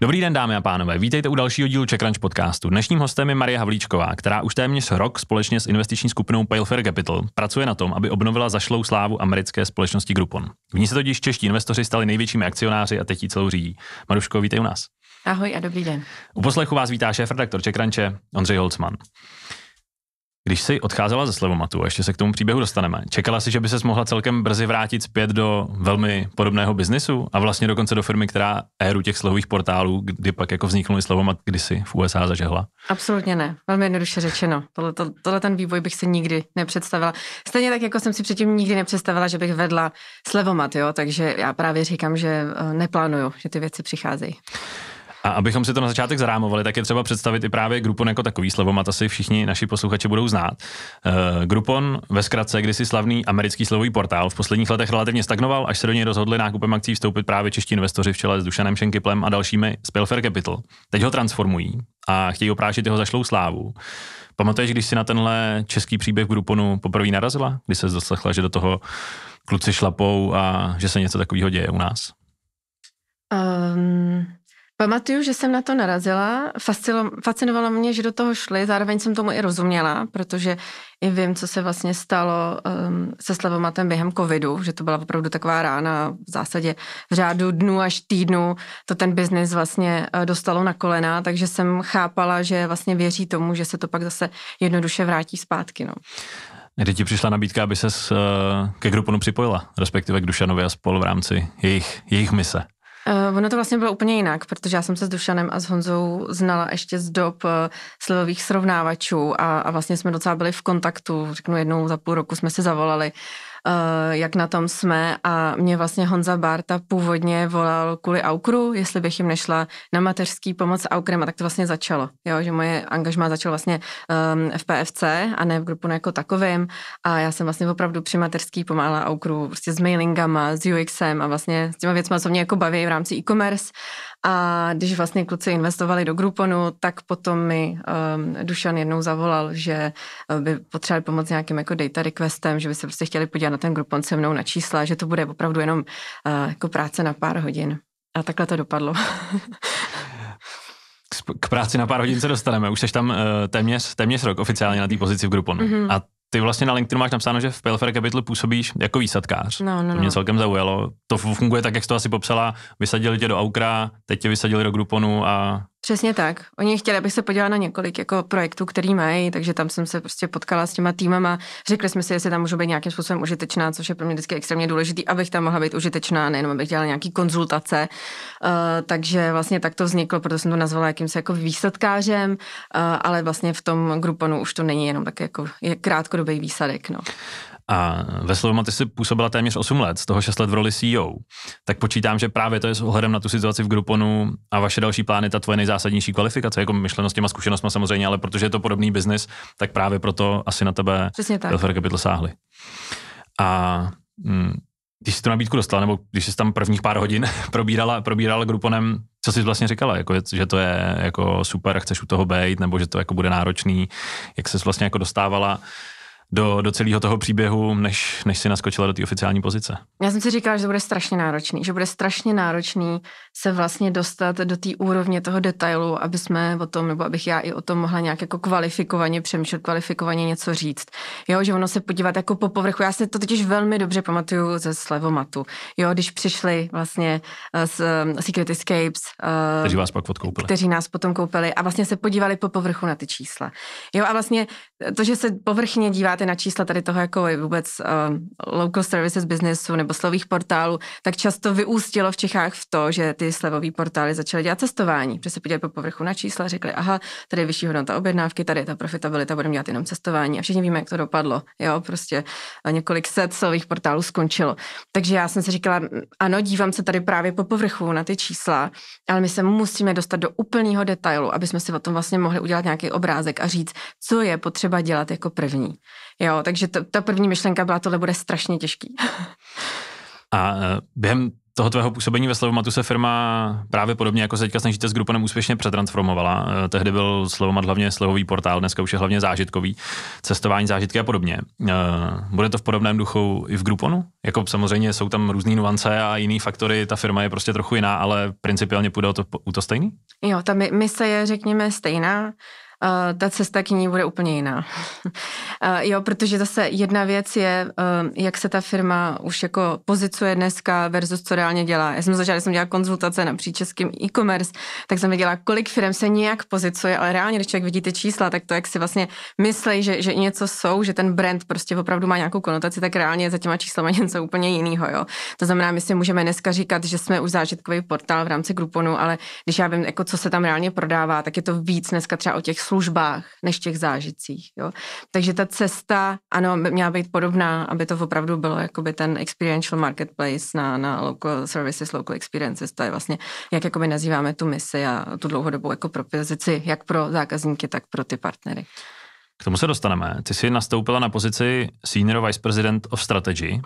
Dobrý den, dámy a pánové. Vítejte u dalšího dílu CheckRunch podcastu. Dnešním hostem je Marie Havlíčková, která už téměř rok společně s investiční skupinou Palefair Capital pracuje na tom, aby obnovila zašlou slávu americké společnosti Groupon. V ní se totiž čeští investoři stali největšími akcionáři a teď ji celou řídí. Maruško, vítej u nás. Ahoj a dobrý den. U poslechu vás vítá šéf-redaktor CheckRunche Ondřej Holcman. Když jsi odcházela ze Slevomatu, ještě se k tomu příběhu dostaneme, čekala si, že by se mohla celkem brzy vrátit zpět do velmi podobného biznisu a vlastně dokonce do firmy, která éru těch slovových portálů, kdy pak jako vzniknul Slevomat kdysi v USA zažehla? Absolutně ne. Velmi jednoduše řečeno. Tohle, to, tohle ten vývoj bych si nikdy nepředstavila. Stejně tak, jako jsem si předtím nikdy nepředstavila, že bych vedla Slevomat, jo? takže já právě říkám, že eh, neplánuju, že ty věci přicházejí. A abychom si to na začátek zarámovali, tak je třeba představit i právě Groupon jako takový. Slovomat asi všichni naši posluchači budou znát. Uh, Groupon ve zkratce kdysi slavný americký slovový portál v posledních letech relativně stagnoval, až se do něj rozhodli nákupem akcí vstoupit právě čeští investoři v čele s Dušanem Šenkyplem a dalšími z Pilfer Capital. Teď ho transformují a chtějí oprášit jeho zašlou slávu. Pamatuješ, když si na tenhle český příběh v Grouponu poprvé narazila? Když se doslechla, že do toho kluci šlapou a že se něco takového děje u nás? Um, Pamatuju, že jsem na to narazila, Fascilo, fascinovalo mě, že do toho šli, zároveň jsem tomu i rozuměla, protože i vím, co se vlastně stalo um, se Slavomatem během covidu, že to byla opravdu taková rána v zásadě v řádu dnů až týdnů to ten biznis vlastně uh, dostalo na kolena, takže jsem chápala, že vlastně věří tomu, že se to pak zase jednoduše vrátí zpátky. No. Kdy ti přišla nabídka, aby se uh, ke Gruponu připojila, respektive k Dušanovi a spolu v rámci jejich, jejich mise? Uh, ono to vlastně bylo úplně jinak, protože já jsem se s Dušanem a s Honzou znala ještě z dob uh, slevových srovnávačů a, a vlastně jsme docela byli v kontaktu, řeknu jednou za půl roku jsme se zavolali jak na tom jsme. A mě vlastně Honza Barta původně volal kvůli Aukru, jestli bych jim nešla na mateřský pomoc s Aukrem a tak to vlastně začalo, jo, že moje angažma začalo vlastně um, v PFC a ne v grupu jako takovým. A já jsem vlastně opravdu při mateřský pomáhala Aukru prostě s mailingama, s UXem a vlastně s těma věcmi, co mě jako baví v rámci e-commerce a když vlastně kluci investovali do Grouponu, tak potom mi um, Dušan jednou zavolal, že uh, by potřebovali pomoct nějakým jako data requestem, že by se prostě chtěli podívat na ten Groupon se mnou na čísla, že to bude opravdu jenom uh, jako práce na pár hodin. A takhle to dopadlo. K práci na pár hodin se dostaneme. Už jsi tam uh, téměř, téměř rok oficiálně na té pozici v Grouponu. Mm-hmm. A ty vlastně na LinkedInu máš napsáno, že v Palefair Capital působíš jako výsadkář. No, no, to mě no. celkem zaujalo. To funguje tak, jak jsi to asi popsala. Vysadili tě do Aukra, teď tě vysadili do Grouponu a Přesně tak. Oni chtěli, abych se podívala na několik jako projektů, který mají, takže tam jsem se prostě potkala s těma týmama. Řekli jsme si, jestli tam můžu být nějakým způsobem užitečná, což je pro mě vždycky extrémně důležitý, abych tam mohla být užitečná, nejenom abych dělala nějaký konzultace. Uh, takže vlastně tak to vzniklo, proto jsem to nazvala jakýmsi jako výsadkářem, uh, ale vlastně v tom Grouponu už to není jenom tak jako je krátkodobý výsadek. No. A ve Slovoma ty jsi působila téměř 8 let, z toho 6 let v roli CEO. Tak počítám, že právě to je s ohledem na tu situaci v Grouponu a vaše další plány, ta tvoje nejzásadnější kvalifikace, jako myšleno s těma zkušenostmi samozřejmě, ale protože je to podobný biznis, tak právě proto asi na tebe Welfare Capital sáhli. A hm, když jsi tu nabídku dostala, nebo když jsi tam prvních pár hodin probírala, probírala Grouponem, co jsi vlastně říkala, jako, že to je jako super, chceš u toho být, nebo že to jako bude náročný, jak jsi vlastně jako dostávala do, do celého toho příběhu, než, než si naskočila do té oficiální pozice? Já jsem si říkala, že to bude strašně náročný, že bude strašně náročný se vlastně dostat do té úrovně toho detailu, aby jsme o tom, nebo abych já i o tom mohla nějak jako kvalifikovaně přemýšlet, kvalifikovaně něco říct. Jo, že ono se podívat jako po povrchu. Já si to totiž velmi dobře pamatuju ze Slevomatu. Jo, když přišli vlastně eh, z um, Secret Escapes. Uh, kteří vás pak odkoupili. Kteří nás potom koupili a vlastně se podívali po povrchu na ty čísla. Jo, a vlastně to, že se povrchně dívá podíváte na čísla tady toho jako vůbec uh, local services businessu nebo slových portálů, tak často vyústilo v Čechách v to, že ty slevové portály začaly dělat cestování. Protože se podívali po povrchu na čísla, řekli, aha, tady je vyšší hodnota objednávky, tady je ta profitabilita, budeme dělat jenom cestování. A všichni víme, jak to dopadlo. Jo, prostě několik set slových portálů skončilo. Takže já jsem si říkala, ano, dívám se tady právě po povrchu na ty čísla, ale my se musíme dostat do úplného detailu, aby jsme si o tom vlastně mohli udělat nějaký obrázek a říct, co je potřeba dělat jako první. Jo, takže to, ta první myšlenka byla, tohle bude strašně těžký. A uh, během toho tvého působení ve Slovomatu se firma právě podobně jako se teďka snažíte s Gruponem úspěšně přetransformovala. Eh, tehdy byl Slovomat hlavně slovový portál, dneska už je hlavně zážitkový, cestování, zážitky a podobně. Eh, bude to v podobném duchu i v Gruponu? Jako samozřejmě jsou tam různé nuance a jiný faktory, ta firma je prostě trochu jiná, ale principiálně půjde o to, o to stejný? Jo, ta mise je, řekněme, stejná ta cesta k ní bude úplně jiná. jo, protože zase jedna věc je, uh, jak se ta firma už jako pozicuje dneska versus co reálně dělá. Já jsem začala, jsem dělala konzultace na českým e-commerce, tak jsem viděla, kolik firm se nějak pozicuje, ale reálně, když člověk vidí ty čísla, tak to, jak si vlastně myslí, že, že něco jsou, že ten brand prostě opravdu má nějakou konotaci, tak reálně za těma číslama něco úplně jiného. Jo. To znamená, my si můžeme dneska říkat, že jsme už zážitkový portál v rámci Grouponu, ale když já vím, jako co se tam reálně prodává, tak je to víc dneska třeba o těch službách než těch zážitcích. Jo. Takže ta cesta, ano, měla být podobná, aby to opravdu bylo jakoby ten experiential marketplace na, na local services, local experiences, to je vlastně, jak jakoby nazýváme tu misi a tu dlouhodobou jako propozici, jak pro zákazníky, tak pro ty partnery. K tomu se dostaneme. Ty jsi nastoupila na pozici Senior Vice President of Strategy,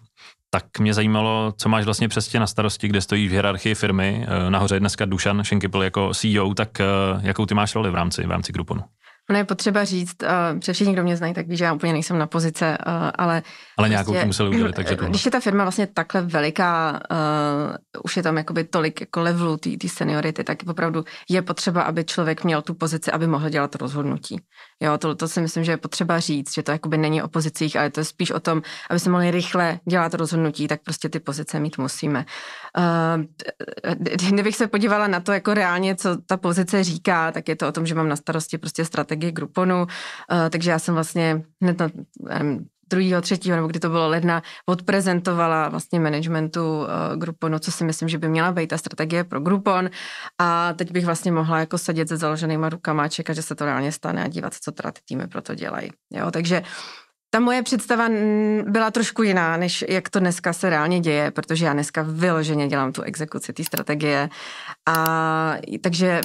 tak mě zajímalo, co máš vlastně přesně na starosti, kde stojí v hierarchii firmy. Eh, nahoře je dneska Dušan Šenkypl jako CEO, tak eh, jakou ty máš roli v rámci, v rámci Grouponu? Ono je potřeba říct, uh, že všichni, kdo mě znají, tak ví, že já úplně nejsem na pozice, uh, ale... Ale prostě, nějakou to museli udělat, takže to... Když je ta firma vlastně takhle veliká, uh, už je tam jakoby tolik jako levelu té seniority, tak opravdu je potřeba, aby člověk měl tu pozici, aby mohl dělat rozhodnutí. Jo, to, to si myslím, že je potřeba říct, že to jakoby není o pozicích, ale to je spíš o tom, aby se mohli rychle dělat rozhodnutí, tak prostě ty pozice mít musíme. Uh, kdybych se podívala na to, jako reálně, co ta pozice říká, tak je to o tom, že mám na starosti prostě strategii Grouponu, uh, takže já jsem vlastně hned na, druhého, třetího, nebo kdy to bylo ledna, odprezentovala vlastně managementu uh, Grouponu, co si myslím, že by měla být ta strategie pro Groupon a teď bych vlastně mohla jako sedět se založenýma rukama a čekat, že se to reálně stane a dívat co teda ty týmy pro to dělají. Jo, takže ta moje představa byla trošku jiná, než jak to dneska se reálně děje, protože já dneska vyloženě dělám tu exekuci té strategie. A takže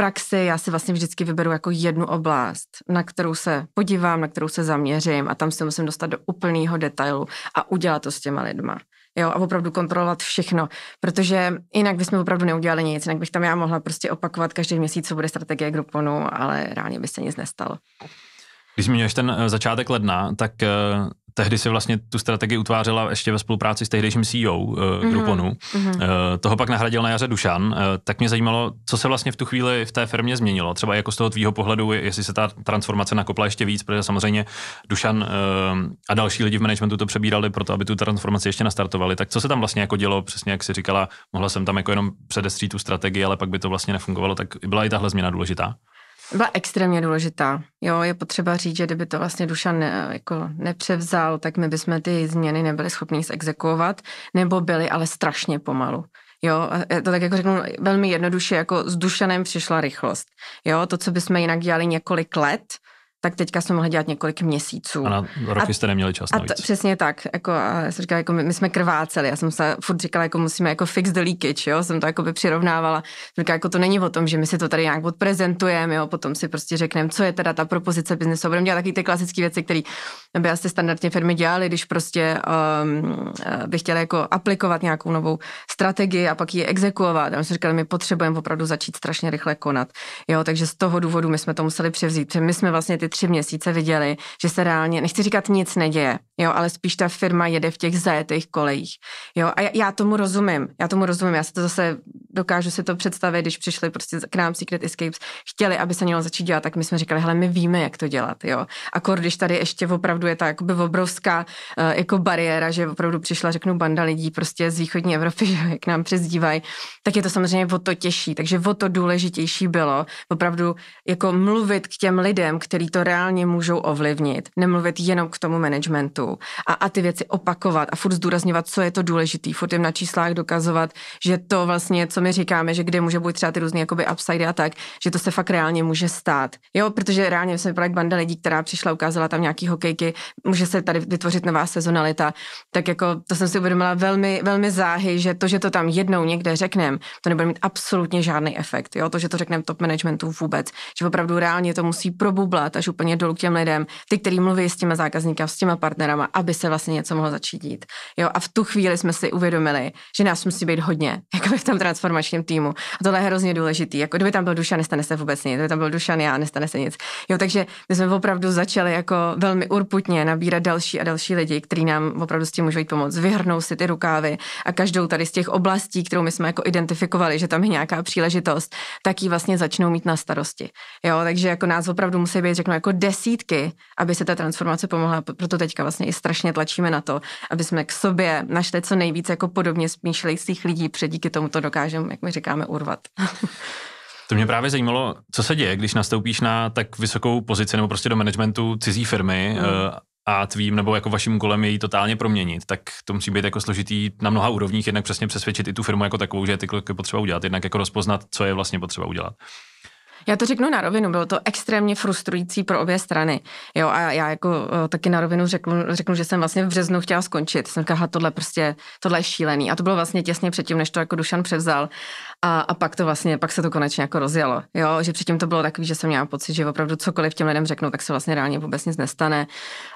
praxi já si vlastně vždycky vyberu jako jednu oblast, na kterou se podívám, na kterou se zaměřím a tam se musím dostat do úplného detailu a udělat to s těma lidma. Jo, a opravdu kontrolovat všechno, protože jinak bychom opravdu neudělali nic, jinak bych tam já mohla prostě opakovat každý měsíc, co bude strategie Grouponu, ale reálně by se nic nestalo. Když zmiňuješ ten eh, začátek ledna, tak eh, tehdy si vlastně tu strategii utvářela ještě ve spolupráci s tehdejším CEO uh, mm-hmm. Grouponu. Mm-hmm. Uh, toho pak nahradil na jaře Dušan. Uh, tak mě zajímalo, co se vlastně v tu chvíli v té firmě změnilo. Třeba jako z toho tvýho pohledu, jestli se ta transformace nakopla ještě víc, protože samozřejmě Dušan uh, a další lidi v managementu to přebírali proto, aby tu transformaci ještě nastartovali. Tak co se tam vlastně jako dělo, přesně jak si říkala, mohla jsem tam jako jenom předestřít tu strategii, ale pak by to vlastně nefungovalo, tak byla i tahle změna důležitá. Byla extrémně důležitá. Jo, je potřeba říct, že kdyby to vlastně Dušan ne, jako nepřevzal, tak my bychom ty změny nebyli schopni zexekuovat, nebo byli ale strašně pomalu. Jo, a to tak jako řeknu velmi jednoduše, jako s Dušanem přišla rychlost. Jo, to, co bychom jinak dělali několik let, tak teďka jsme mohli dělat několik měsíců. A na roky a, jste neměli čas a to, Přesně tak. Jako, a já jsem říkala, jako my, my, jsme krváceli. Já jsem se furt říkala, jako musíme jako fix the leakage, jo. Jsem to jako by přirovnávala. Říkala, jako to není o tom, že my si to tady nějak odprezentujeme, jo. Potom si prostě řekneme, co je teda ta propozice biznesu. Budeme dělat taky ty klasické věci, které by asi standardně firmy dělaly, když prostě um, by chtěli jako aplikovat nějakou novou strategii a pak ji exekuovat. A my jsme říkali, my potřebujeme opravdu začít strašně rychle konat. Jo, takže z toho důvodu my jsme to museli převzít. My jsme vlastně ty tři měsíce viděli, že se reálně, nechci říkat nic neděje, jo, ale spíš ta firma jede v těch zajetých kolejích. Jo, a já, tomu rozumím, já tomu rozumím, já se to zase dokážu si to představit, když přišli prostě k nám Secret Escapes, chtěli, aby se mělo začít dělat, tak my jsme říkali, hele, my víme, jak to dělat, jo. A když tady ještě opravdu je ta jakoby obrovská uh, jako bariéra, že opravdu přišla, řeknu, banda lidí prostě z východní Evropy, že jak nám přezdívají, tak je to samozřejmě o to těžší, takže o to důležitější bylo opravdu jako mluvit k těm lidem, který to reálně můžou ovlivnit, nemluvit jenom k tomu managementu. A, a ty věci opakovat a furt zdůrazňovat, co je to důležitý, furt jim na číslách dokazovat, že to vlastně, co my říkáme, že kde může být třeba ty různé jakoby upside a tak, že to se fakt reálně může stát. Jo, protože reálně jsme byla banda lidí, která přišla, ukázala tam nějaký hokejky, může se tady vytvořit nová sezonalita, tak jako to jsem si uvědomila velmi, velmi záhy, že to, že to tam jednou někde řekneme, to nebude mít absolutně žádný efekt. Jo, to, že to řekneme top managementu vůbec, že opravdu reálně to musí probublat až úplně dolů k těm lidem, ty, kteří mluví s těma zákazníky, s těma partnerama, aby se vlastně něco mohlo začít dít. Jo, a v tu chvíli jsme si uvědomili, že nás musí být hodně, jako v tom transformačním týmu. A tohle je hrozně důležitý. Jako kdyby tam byl Dušan, nestane se vůbec nic. Kdyby tam byl Dušan, já, nestane se nic. Jo, takže my jsme opravdu začali jako velmi urputně nabírat další a další lidi, kteří nám opravdu s tím můžou pomoct. Vyhrnou si ty rukávy a každou tady z těch oblastí, kterou my jsme jako identifikovali, že tam je nějaká příležitost, tak ji vlastně začnou mít na starosti. Jo, takže jako nás opravdu musí být, řeknu, jako desítky, aby se ta transformace pomohla. Proto teďka vlastně i strašně tlačíme na to, aby jsme k sobě našli co nejvíc jako podobně smýšlejících lidí, před díky tomu to dokážeme, jak my říkáme, urvat. To mě právě zajímalo, co se děje, když nastoupíš na tak vysokou pozici nebo prostě do managementu cizí firmy mm. a tvým nebo jako vaším úkolem je ji totálně proměnit, tak to musí být jako složitý na mnoha úrovních, jednak přesně přesvědčit i tu firmu jako takovou, že je ty kroky potřeba udělat, jednak jako rozpoznat, co je vlastně potřeba udělat. Já to řeknu na rovinu, bylo to extrémně frustrující pro obě strany. Jo, a já jako o, taky na rovinu řeknu, řeknu, že jsem vlastně v březnu chtěla skončit. Jsem říkala, tohle prostě, tohle je šílený. A to bylo vlastně těsně předtím, než to jako Dušan převzal. A, a pak to vlastně, pak se to konečně jako rozjelo. Jo, že předtím to bylo takový, že jsem měla pocit, že opravdu cokoliv těm lidem řeknu, tak se vlastně reálně vůbec nic nestane,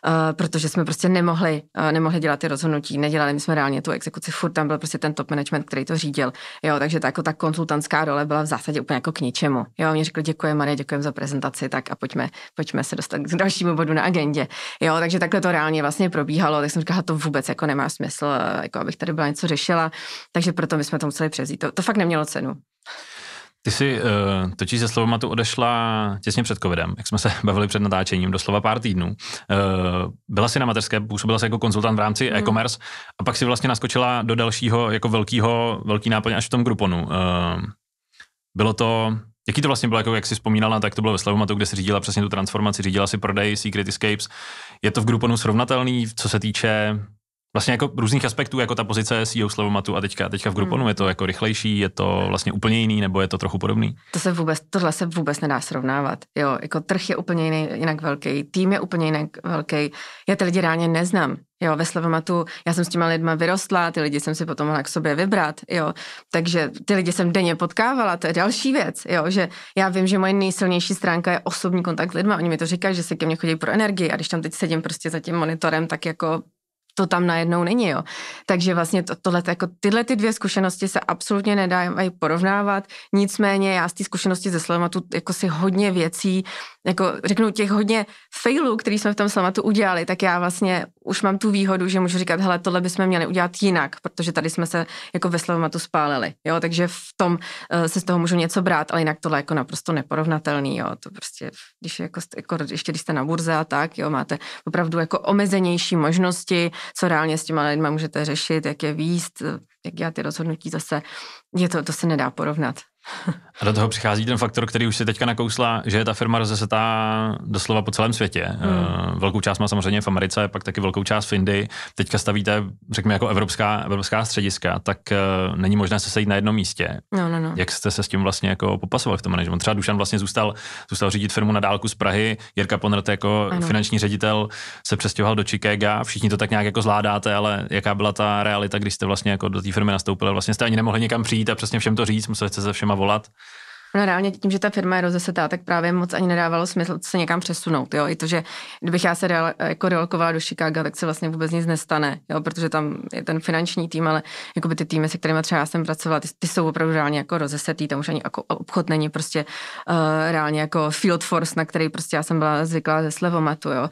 uh, protože jsme prostě nemohli, uh, nemohli dělat ty rozhodnutí, nedělali my jsme reálně tu exekuci, furt tam byl prostě ten top management, který to řídil. Jo, takže ta, jako ta konzultantská role byla v zásadě úplně jako k ničemu. Jo, mě řekl, děkuji Marie, děkujeme za prezentaci, tak a pojďme, pojďme se dostat k dalšímu bodu na agendě. Jo, takže takhle to reálně vlastně probíhalo, tak jsem říkala, to vůbec jako nemá smysl, jako abych tady byla něco řešila, takže proto my jsme to museli přezít. To, to fakt nemělo cenu. Ty jsi uh, točí se tu odešla těsně před covidem, jak jsme se bavili před natáčením, doslova pár týdnů. Uh, byla jsi na mateřské, působila jsi jako konzultant v rámci mm. e-commerce a pak si vlastně naskočila do dalšího jako velkýho, velký náplň až v tom Grouponu. Uh, bylo to, jaký to vlastně bylo, jako jak jsi vzpomínala, tak to bylo ve Slavomatu, kde si řídila přesně tu transformaci, řídila si prodej Secret Escapes. Je to v Grouponu srovnatelný, co se týče vlastně jako různých aspektů, jako ta pozice CEO Slevomatu a teďka, teďka v Grouponu, hmm. je to jako rychlejší, je to vlastně úplně jiný, nebo je to trochu podobný? To se vůbec, tohle se vůbec nedá srovnávat. Jo, jako trh je úplně jiný, jinak velký, tým je úplně jinak velký. Já ty lidi reálně neznám. Jo, ve Slevomatu, já jsem s těma lidma vyrostla, ty lidi jsem si potom mohla k sobě vybrat, jo. Takže ty lidi jsem denně potkávala, to je další věc, jo, že já vím, že moje nejsilnější stránka je osobní kontakt s lidmi, oni mi to říkají, že se ke mně chodí pro energii a když tam teď sedím prostě za tím monitorem, tak jako to tam najednou není, jo. Takže vlastně to, tohle, jako tyhle ty dvě zkušenosti se absolutně nedají porovnávat, nicméně já z té zkušenosti ze Slamatu jako si hodně věcí, jako řeknu těch hodně failů, který jsme v tom Slamatu udělali, tak já vlastně už mám tu výhodu, že můžu říkat, hele, tohle bychom měli udělat jinak, protože tady jsme se jako ve Slamatu spálili, jo, takže v tom uh, se z toho můžu něco brát, ale jinak tohle jako naprosto neporovnatelný, jo, to prostě, když jako, jako ještě když jste na burze a tak, jo, máte opravdu jako omezenější možnosti, co reálně s těma lidma můžete řešit, jak je výst, jak dělat ty rozhodnutí zase, je to, to se nedá porovnat. A do toho přichází ten faktor, který už si teďka nakousla, že je ta firma rozesetá doslova po celém světě. Hmm. Velkou část má samozřejmě v Americe, pak taky velkou část v Indii. Teďka stavíte, řekněme, jako evropská, evropská střediska, tak uh, není možné se sejít na jednom místě. No, no, no. Jak jste se s tím vlastně jako popasovali v tom managementu? Třeba Dušan vlastně zůstal, zůstal řídit firmu na dálku z Prahy, Jirka Ponrt jako ano. finanční ředitel se přestěhoval do Chicaga, všichni to tak nějak jako zvládáte, ale jaká byla ta realita, když jste vlastně jako do té firmy nastoupili? Vlastně jste ani nemohli někam přijít a přesně všem to říct, museli jste se všema volat. No reálně tím, že ta firma je rozesetá, tak právě moc ani nedávalo smysl se někam přesunout. Jo? I to, že kdybych já se real, jako relokovala do Chicago, tak se vlastně vůbec nic nestane, jo? protože tam je ten finanční tým, ale by ty týmy, se kterými třeba já jsem pracovala, ty, ty jsou opravdu reálně jako rozesetý, tam už ani jako obchod není prostě uh, reálně jako field force, na který prostě já jsem byla zvyklá ze slevomatu. Jo? Uh,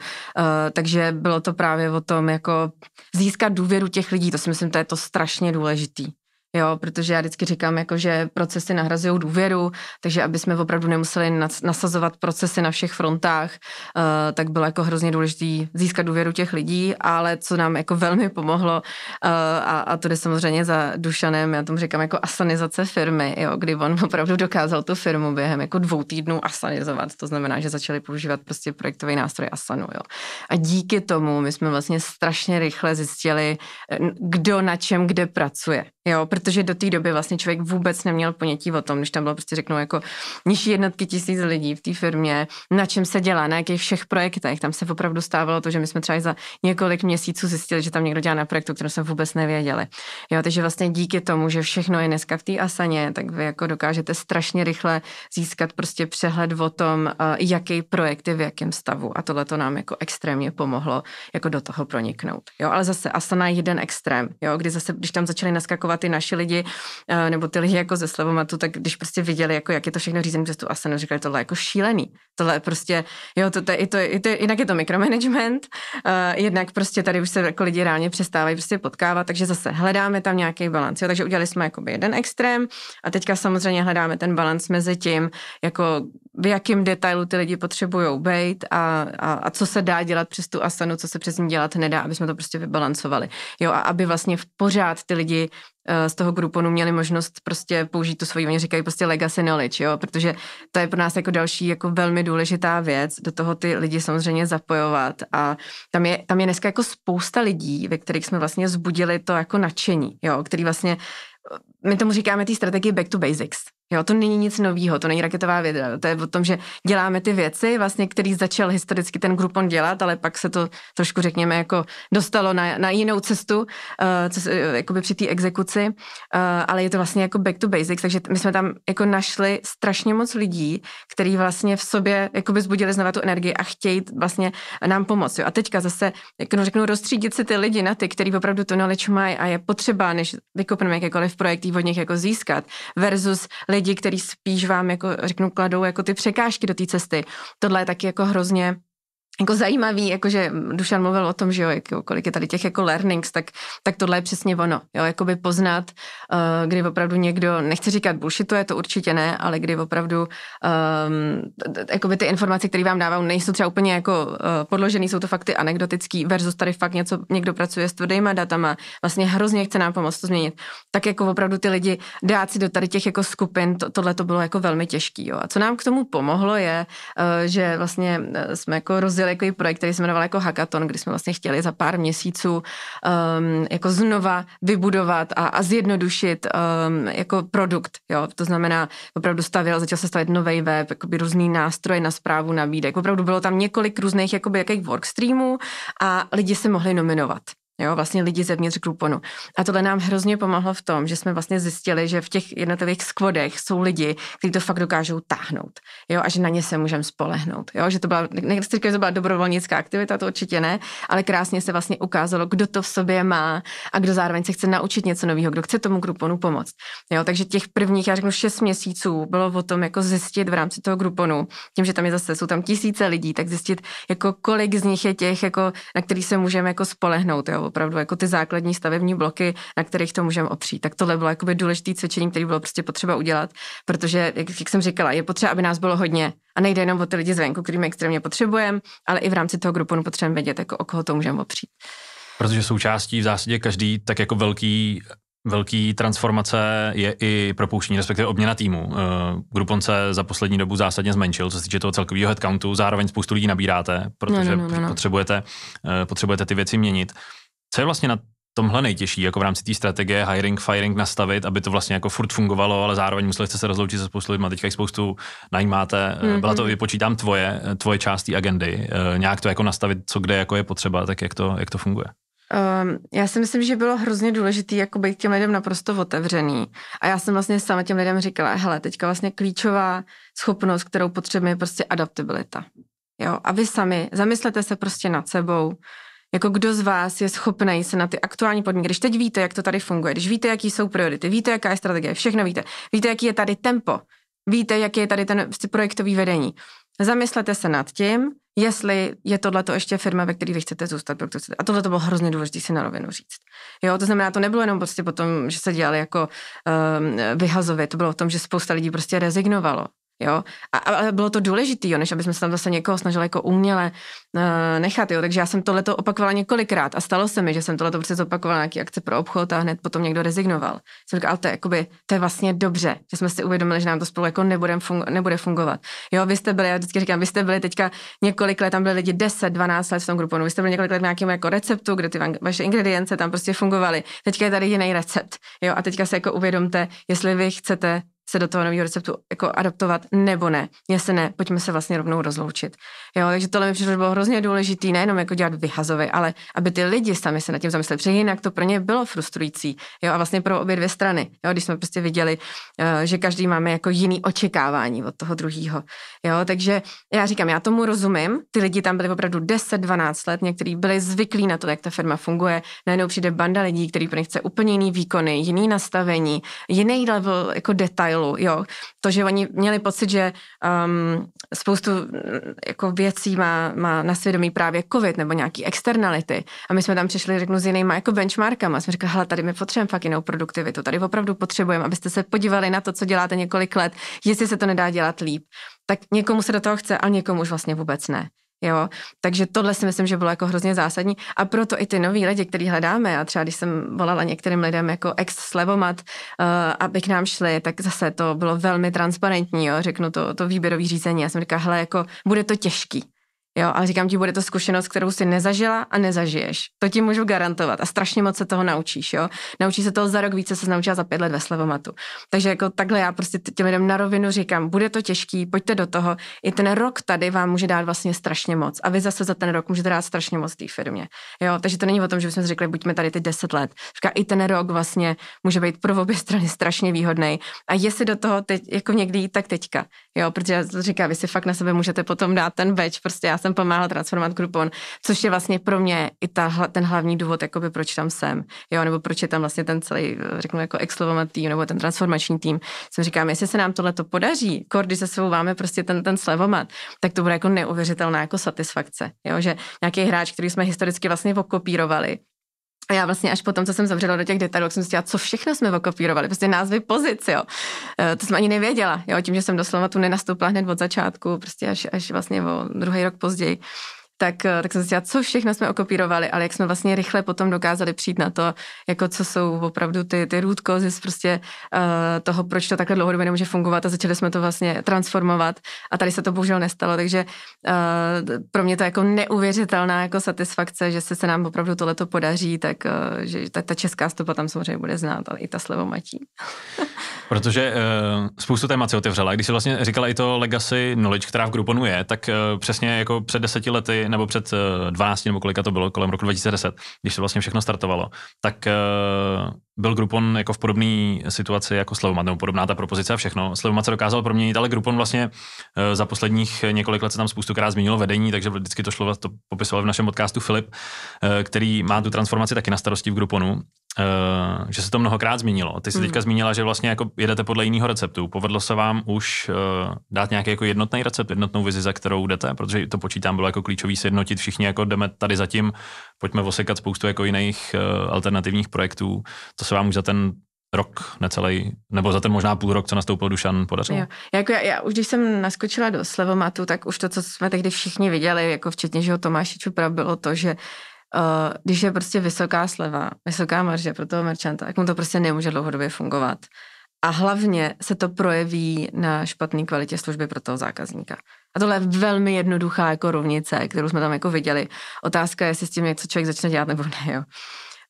takže bylo to právě o tom, jako získat důvěru těch lidí, to si myslím, to je to strašně důležitý. Jo, protože já vždycky říkám, jako, že procesy nahrazují důvěru, takže aby jsme opravdu nemuseli nasazovat procesy na všech frontách, uh, tak bylo jako hrozně důležité získat důvěru těch lidí, ale co nám jako velmi pomohlo, uh, a, a to jde samozřejmě za Dušanem, já tomu říkám jako asanizace firmy, jo, kdy on opravdu dokázal tu firmu během jako dvou týdnů asanizovat, to znamená, že začali používat prostě projektový nástroj Asanu, jo. A díky tomu my jsme vlastně strašně rychle zjistili, kdo na čem kde pracuje, jo, protože do té doby vlastně člověk vůbec neměl ponětí o tom, když tam bylo prostě řeknou jako nižší jednotky tisíc lidí v té firmě, na čem se dělá, na jakých všech projektech. Tam se opravdu stávalo to, že my jsme třeba za několik měsíců zjistili, že tam někdo dělá na projektu, který jsme vůbec nevěděli. Jo, takže vlastně díky tomu, že všechno je dneska v té Asaně, tak vy jako dokážete strašně rychle získat prostě přehled o tom, jaký projekt je v jakém stavu. A tohle to nám jako extrémně pomohlo jako do toho proniknout. Jo, ale zase Asana je jeden extrém, jo, kdy zase, když tam začali naskakovat ty naši lidi, nebo ty lidi jako ze Slevomatu, tak když prostě viděli, jako jak je to všechno řízené přes tu Asanu, říkali, tohle je jako šílený. Tohle prostě, jo, to, to, to, to, jinak je to mikromanagement, uh, jednak prostě tady už se jako lidi reálně přestávají prostě potkávat, takže zase hledáme tam nějaký balans. Takže udělali jsme jakoby jeden extrém a teďka samozřejmě hledáme ten balans mezi tím, jako v jakém detailu ty lidi potřebují být a, a, a, co se dá dělat přes tu asanu, co se přes ní dělat nedá, aby jsme to prostě vybalancovali. Jo, a aby vlastně v pořád ty lidi uh, z toho gruponu měli možnost prostě použít tu svoji, oni říkají prostě legacy knowledge, jo, protože to je pro nás jako další jako velmi důležitá věc, do toho ty lidi samozřejmě zapojovat a tam je, tam je dneska jako spousta lidí, ve kterých jsme vlastně zbudili to jako nadšení, jo, který vlastně my tomu říkáme té strategii back to basics. Jo, to není nic nového, to není raketová věda. To je o tom, že děláme ty věci, vlastně, který začal historicky ten Groupon dělat, ale pak se to trošku, řekněme, jako dostalo na, na jinou cestu, uh, co se, uh, jakoby při té exekuci, uh, ale je to vlastně jako back to basics, takže my jsme tam jako našli strašně moc lidí, kteří vlastně v sobě jakoby zbudili znova tu energii a chtějí vlastně nám pomoct. Jo. A teďka zase, jak no, řeknu, rozstřídit si ty lidi na ty, kteří opravdu to knowledge mají a je potřeba, než vykopneme jakýkoliv projekt, od nich jako získat, versus lidi, kteří spíš vám, jako řeknu, kladou jako ty překážky do té cesty. Tohle je taky jako hrozně jako zajímavý, jakože Dušan mluvil o tom, že jo, jako, kolik je tady těch jako learnings, tak, tak tohle je přesně ono, jo, jakoby poznat, uh, kdy opravdu někdo, nechci říkat bullshituje, to určitě ne, ale kdy opravdu um, jakoby ty informace, které vám dává, nejsou třeba úplně jako uh, podložený, jsou to fakty anekdotický versus tady fakt něco, někdo pracuje s tvrdýma datama, vlastně hrozně chce nám pomoct to změnit, tak jako opravdu ty lidi dát si do tady těch jako skupin, to, tohle to bylo jako velmi těžký, jo. A co nám k tomu pomohlo je, uh, že vlastně jsme jako rozdělili rozjeli jako projekt, který se jmenoval jako Hackathon, kdy jsme vlastně chtěli za pár měsíců um, jako znova vybudovat a, a zjednodušit um, jako produkt. Jo? To znamená, opravdu stavil, začal se stavět nový web, jakoby různý nástroje na zprávu nabídek. Opravdu bylo tam několik různých jakoby, jakých workstreamů a lidi se mohli nominovat. Jo, vlastně lidi zevnitř Grouponu. A tohle nám hrozně pomohlo v tom, že jsme vlastně zjistili, že v těch jednotlivých skvodech jsou lidi, kteří to fakt dokážou táhnout. Jo, a že na ně se můžeme spolehnout. Jo, že to byla, nechci říkat, že to byla dobrovolnická aktivita, to určitě ne, ale krásně se vlastně ukázalo, kdo to v sobě má a kdo zároveň se chce naučit něco nového, kdo chce tomu Grouponu pomoct. Jo, takže těch prvních, já řeknu, šest měsíců bylo o tom, jako zjistit v rámci toho Grouponu, tím, že tam je zase, jsou tam tisíce lidí, tak zjistit, jako kolik z nich je těch, jako, na který se můžeme jako spolehnout. Jo opravdu jako ty základní stavební bloky, na kterých to můžeme opřít. Tak tohle bylo jakoby důležité cvičení, které bylo prostě potřeba udělat, protože, jak, jak jsem říkala, je potřeba, aby nás bylo hodně a nejde jenom o ty lidi zvenku, kterými extrémně potřebujeme, ale i v rámci toho gruponu potřebujeme vědět, jako o koho to můžeme opřít. Protože součástí v zásadě každý tak jako velký Velký transformace je i propouštění, respektive obměna týmu. Uh, Groupon se za poslední dobu zásadně zmenšil, co se týče toho celkového headcountu, zároveň spoustu lidí nabíráte, protože no, no, no, no. Potřebujete, uh, potřebujete ty věci měnit. Co je vlastně na tomhle nejtěžší, jako v rámci té strategie hiring, firing nastavit, aby to vlastně jako furt fungovalo, ale zároveň museli jste se rozloučit se spoustu lidmi, teďka spoustu najímáte, mm-hmm. byla to, vypočítám, tvoje, tvoje část té agendy, nějak to jako nastavit, co kde jako je potřeba, tak jak to, jak to funguje? Um, já si myslím, že bylo hrozně důležité jako být těm lidem naprosto otevřený. A já jsem vlastně sama těm lidem říkala, hele, teďka vlastně klíčová schopnost, kterou potřebujeme, je prostě adaptabilita. Jo, a vy sami zamyslete se prostě nad sebou, jako kdo z vás je schopný se na ty aktuální podmínky, když teď víte, jak to tady funguje, když víte, jaký jsou priority, víte, jaká je strategie, všechno víte, víte, jaký je tady tempo, víte, jaký je tady ten projektový vedení. Zamyslete se nad tím, jestli je tohle ještě firma, ve které vy chcete zůstat. A tohle to bylo hrozně důležité si na rovinu říct. Jo, to znamená, to nebylo jenom prostě potom, že se dělali jako um, vyhazově, to bylo o tom, že spousta lidí prostě rezignovalo. Jo? A, ale bylo to důležité, než aby jsme se tam zase někoho snažili jako uměle uh, nechat. Jo? Takže já jsem tohleto opakovala několikrát a stalo se mi, že jsem tohleto prostě zopakovala nějaký akce pro obchod a hned potom někdo rezignoval. Jsem říkala, ale to je, jakoby, to je vlastně dobře, že jsme si uvědomili, že nám to spolu jako nebude, fungu- nebude fungovat. Jo, vy jste byli, já vždycky říkám, vy jste byli teďka několik let, tam byli lidi 10, 12 let v tom grupu, vy jste byli několik let v nějakém jako receptu, kde ty vaše ingredience tam prostě fungovaly. Teďka je tady jiný recept. Jo, a teďka se jako uvědomte, jestli vy chcete se do toho nového receptu jako adaptovat, nebo ne. Jestli ne, pojďme se vlastně rovnou rozloučit. Jo, takže tohle mi přišlo, bylo hrozně důležitý, nejenom jako dělat vyhazovy, ale aby ty lidi sami se nad tím zamysleli, protože jinak to pro ně bylo frustrující. Jo, a vlastně pro obě dvě strany. Jo, když jsme prostě viděli, uh, že každý máme jako jiný očekávání od toho druhého. Jo, takže já říkám, já tomu rozumím. Ty lidi tam byli opravdu 10-12 let, někteří byli zvyklí na to, jak ta firma funguje. Najednou přijde banda lidí, který pro ně chce úplně jiný výkony, jiný nastavení, jiný level jako detail stylu, jo. To, že oni měli pocit, že um, spoustu jako věcí má, má na svědomí právě covid nebo nějaký externality a my jsme tam přišli, řeknu, s jinýma jako benchmarkama. Jsme řekli, hele, tady my potřebujeme fakt jinou produktivitu, tady opravdu potřebujeme, abyste se podívali na to, co děláte několik let, jestli se to nedá dělat líp. Tak někomu se do toho chce, a někomu už vlastně vůbec ne. Jo, takže tohle si myslím, že bylo jako hrozně zásadní. A proto i ty noví lidi, který hledáme a třeba když jsem volala některým lidem jako ex-slevomat, uh, aby k nám šli, tak zase to bylo velmi transparentní, jo, řeknu to, to výběrový řízení. Já jsem říkala, hele, jako bude to těžký, Jo, ale říkám ti, bude to zkušenost, kterou si nezažila a nezažiješ. To ti můžu garantovat a strašně moc se toho naučíš, jo. Naučí se toho za rok více, se naučila za pět let ve Slevomatu. Takže jako takhle já prostě těm lidem na rovinu říkám, bude to těžký, pojďte do toho. I ten rok tady vám může dát vlastně strašně moc a vy zase za ten rok můžete dát strašně moc té firmě. Jo, takže to není o tom, že bychom řekli, buďme tady ty deset let. Říká, i ten rok vlastně může být pro obě strany strašně výhodný. A jestli do toho teď, jako někdy tak teďka, jo, protože říká, vy si fakt na sebe můžete potom dát ten beč, prostě já jsem pomáhala transformovat Groupon, což je vlastně pro mě i ta, ten hlavní důvod, jakoby proč tam jsem, jo, nebo proč je tam vlastně ten celý, řeknu, jako exkluovat tým, nebo ten transformační tým. Jsem říkám, jestli se nám tohle to podaří, když se svou máme prostě ten, ten slevomat, tak to bude jako neuvěřitelná jako satisfakce, jo, že nějaký hráč, který jsme historicky vlastně okopírovali, a já vlastně až potom, co jsem zavřela do těch detailů, jsem zjistila, co všechno jsme okopírovali, prostě názvy pozic, jo. E, to jsem ani nevěděla, jo, tím, že jsem doslova tu nenastoupila hned od začátku, prostě až, až vlastně o druhý rok později tak, eh, tak jsem zjistila, co všechno jsme okopírovali, ale jak jsme vlastně rychle potom dokázali přijít na to, jako co jsou opravdu ty, ty root causes prostě uh, toho, proč to takhle dlouhodobě nemůže fungovat a začali jsme to vlastně transformovat a tady se to bohužel nestalo, takže uh, pro mě to je jako neuvěřitelná jako satisfakce, že se, se nám opravdu tohleto podaří, tak uh, že ta, ta česká stopa tam samozřejmě bude znát, ale i ta slevomatí. Protože uh, spoustu témat si otevřela. Když jsi vlastně říkala i to legacy knowledge, která v Grouponu je, tak uh, přesně jako před deseti lety, nebo před uh, 12 nebo kolika to bylo, kolem roku 2010, když se vlastně všechno startovalo, tak uh, byl Groupon jako v podobné situaci jako Slevomat, nebo podobná ta propozice a všechno. Slevomat se dokázal proměnit, ale Groupon vlastně uh, za posledních několik let se tam spoustu krát změnilo vedení, takže vždycky to šlo, to popisoval v našem podcastu Filip, který má tu transformaci taky na starosti v Grouponu Uh, že se to mnohokrát změnilo. Ty jsi mm. teďka zmínila, že vlastně jako jedete podle jiného receptu. Povedlo se vám už uh, dát nějaký jako jednotný recept, jednotnou vizi, za kterou jdete, protože to počítám bylo jako klíčový sjednotit všichni, jako jdeme tady zatím, pojďme osekat spoustu jako jiných uh, alternativních projektů. To se vám už za ten rok necelý, nebo za ten možná půl rok, co nastoupil Dušan, podařilo? Jo. Jako já, já, už když jsem naskočila do Slevomatu, tak už to, co jsme tehdy všichni viděli, jako včetně, že Tomáši Čupra, bylo to, že uh, když je prostě vysoká sleva, vysoká marže pro toho merchanta, tak mu to prostě nemůže dlouhodobě fungovat. A hlavně se to projeví na špatné kvalitě služby pro toho zákazníka. A tohle je velmi jednoduchá jako rovnice, kterou jsme tam jako viděli. Otázka je, jestli s tím něco člověk začne dělat nebo ne. Jo.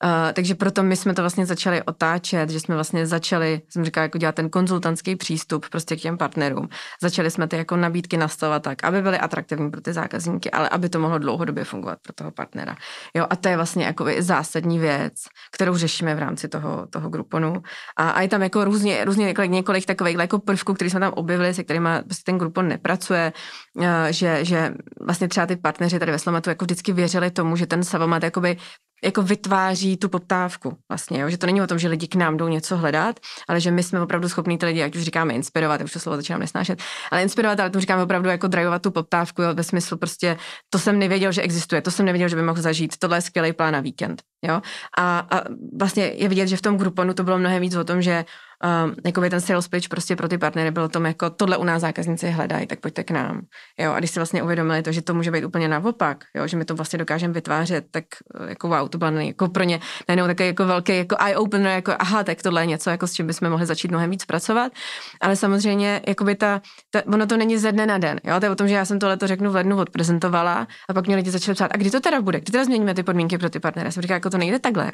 Uh, takže proto my jsme to vlastně začali otáčet, že jsme vlastně začali, jsem říkala, jako dělat ten konzultantský přístup prostě k těm partnerům. Začali jsme ty jako nabídky nastavovat tak, aby byly atraktivní pro ty zákazníky, ale aby to mohlo dlouhodobě fungovat pro toho partnera. Jo, a to je vlastně jako zásadní věc, kterou řešíme v rámci toho, toho gruponu. A, a je tam jako různě, různě několik, několik takových jako prvků, které jsme tam objevili, se kterými prostě ten grupon nepracuje, uh, že, že vlastně třeba ty partneři tady ve Slomatu jako vždycky věřili tomu, že ten Savomat jakoby jako vytváří tu poptávku vlastně, jo? že to není o tom, že lidi k nám jdou něco hledat, ale že my jsme opravdu schopní ty lidi, jak už říkáme, inspirovat, už to slovo začínám nesnášet, ale inspirovat, ale to říkáme opravdu jako drivovat tu poptávku, jo? ve smyslu prostě, to jsem nevěděl, že existuje, to jsem nevěděl, že by mohl zažít, tohle je skvělý plán na víkend. Jo? A, a vlastně je vidět, že v tom Grouponu to bylo mnohem víc o tom, že um, jako by ten sales pitch prostě pro ty partnery bylo tom jako tohle u nás zákazníci hledají, tak pojďte k nám. Jo, a když si vlastně uvědomili to, že to může být úplně naopak, jo, že my to vlastně dokážeme vytvářet, tak eh, jako wow, to bylo jako pro ně najednou takový jako velký jako eye opener, jako aha, tak tohle je něco, jako s čím bychom mohli začít mnohem víc pracovat. Ale samozřejmě, jako by ta, ta, ono to není ze dne na den. Jo? To je o tom, že já jsem tohle to řeknu v lednu odprezentovala a pak mě lidi začali psát, a kdy to teda bude? Kdy teda změníme ty podmínky pro ty partnery? Já jsem říkala, jako to nejde takhle.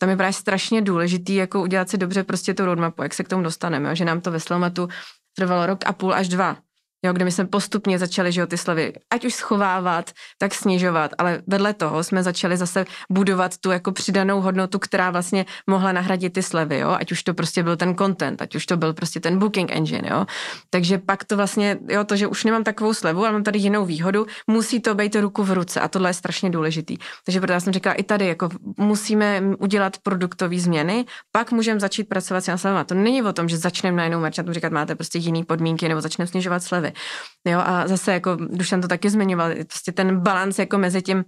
Tam je právě strašně důležitý, jako udělat si dobře prostě tu roadmapu, jak se k tomu dostaneme, jo? že nám to ve Slomatu trvalo rok a půl až dva jo, kde my jsme postupně začali že jo, ty slevy ať už schovávat, tak snižovat, ale vedle toho jsme začali zase budovat tu jako přidanou hodnotu, která vlastně mohla nahradit ty slevy, jo, ať už to prostě byl ten content, ať už to byl prostě ten booking engine, jo. Takže pak to vlastně, jo, to, že už nemám takovou slevu, ale mám tady jinou výhodu, musí to být ruku v ruce a tohle je strašně důležitý. Takže proto já jsem říkala, i tady jako musíme udělat produktové změny, pak můžeme začít pracovat s slevama. To není o tom, že začneme najednou merchantu říkat, máte prostě jiný podmínky nebo začneme snižovat slevy. Jo, a zase jako Dušan to taky zmiňoval, prostě ten balans jako mezi tím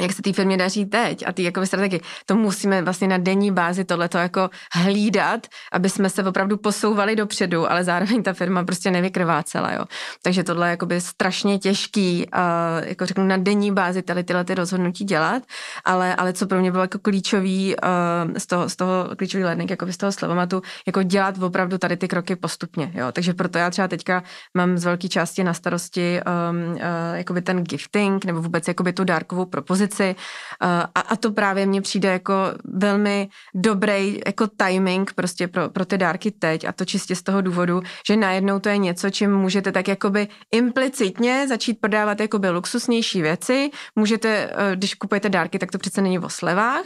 jak se té firmě daří teď a ty jako strategii. To musíme vlastně na denní bázi tohleto jako hlídat, aby jsme se opravdu posouvali dopředu, ale zároveň ta firma prostě nevykrvácela, jo. Takže tohle je jakoby strašně těžký, uh, jako řeknu, na denní bázi tady tyhle ty rozhodnutí dělat, ale, ale co pro mě bylo jako klíčový uh, z toho, z toho klíčový lednik, jako z toho slevomatu, jako dělat opravdu tady ty kroky postupně, jo. Takže proto já třeba teďka mám z velké části na starosti um, uh, jakoby ten gifting, nebo vůbec jakoby tu dárkovou propozici, pozici. A, a to právě mně přijde jako velmi dobrý jako timing prostě pro, pro ty dárky teď a to čistě z toho důvodu, že najednou to je něco, čím můžete tak jakoby implicitně začít prodávat jakoby luxusnější věci, můžete, eh, když kupujete dárky, tak to přece není o slevách,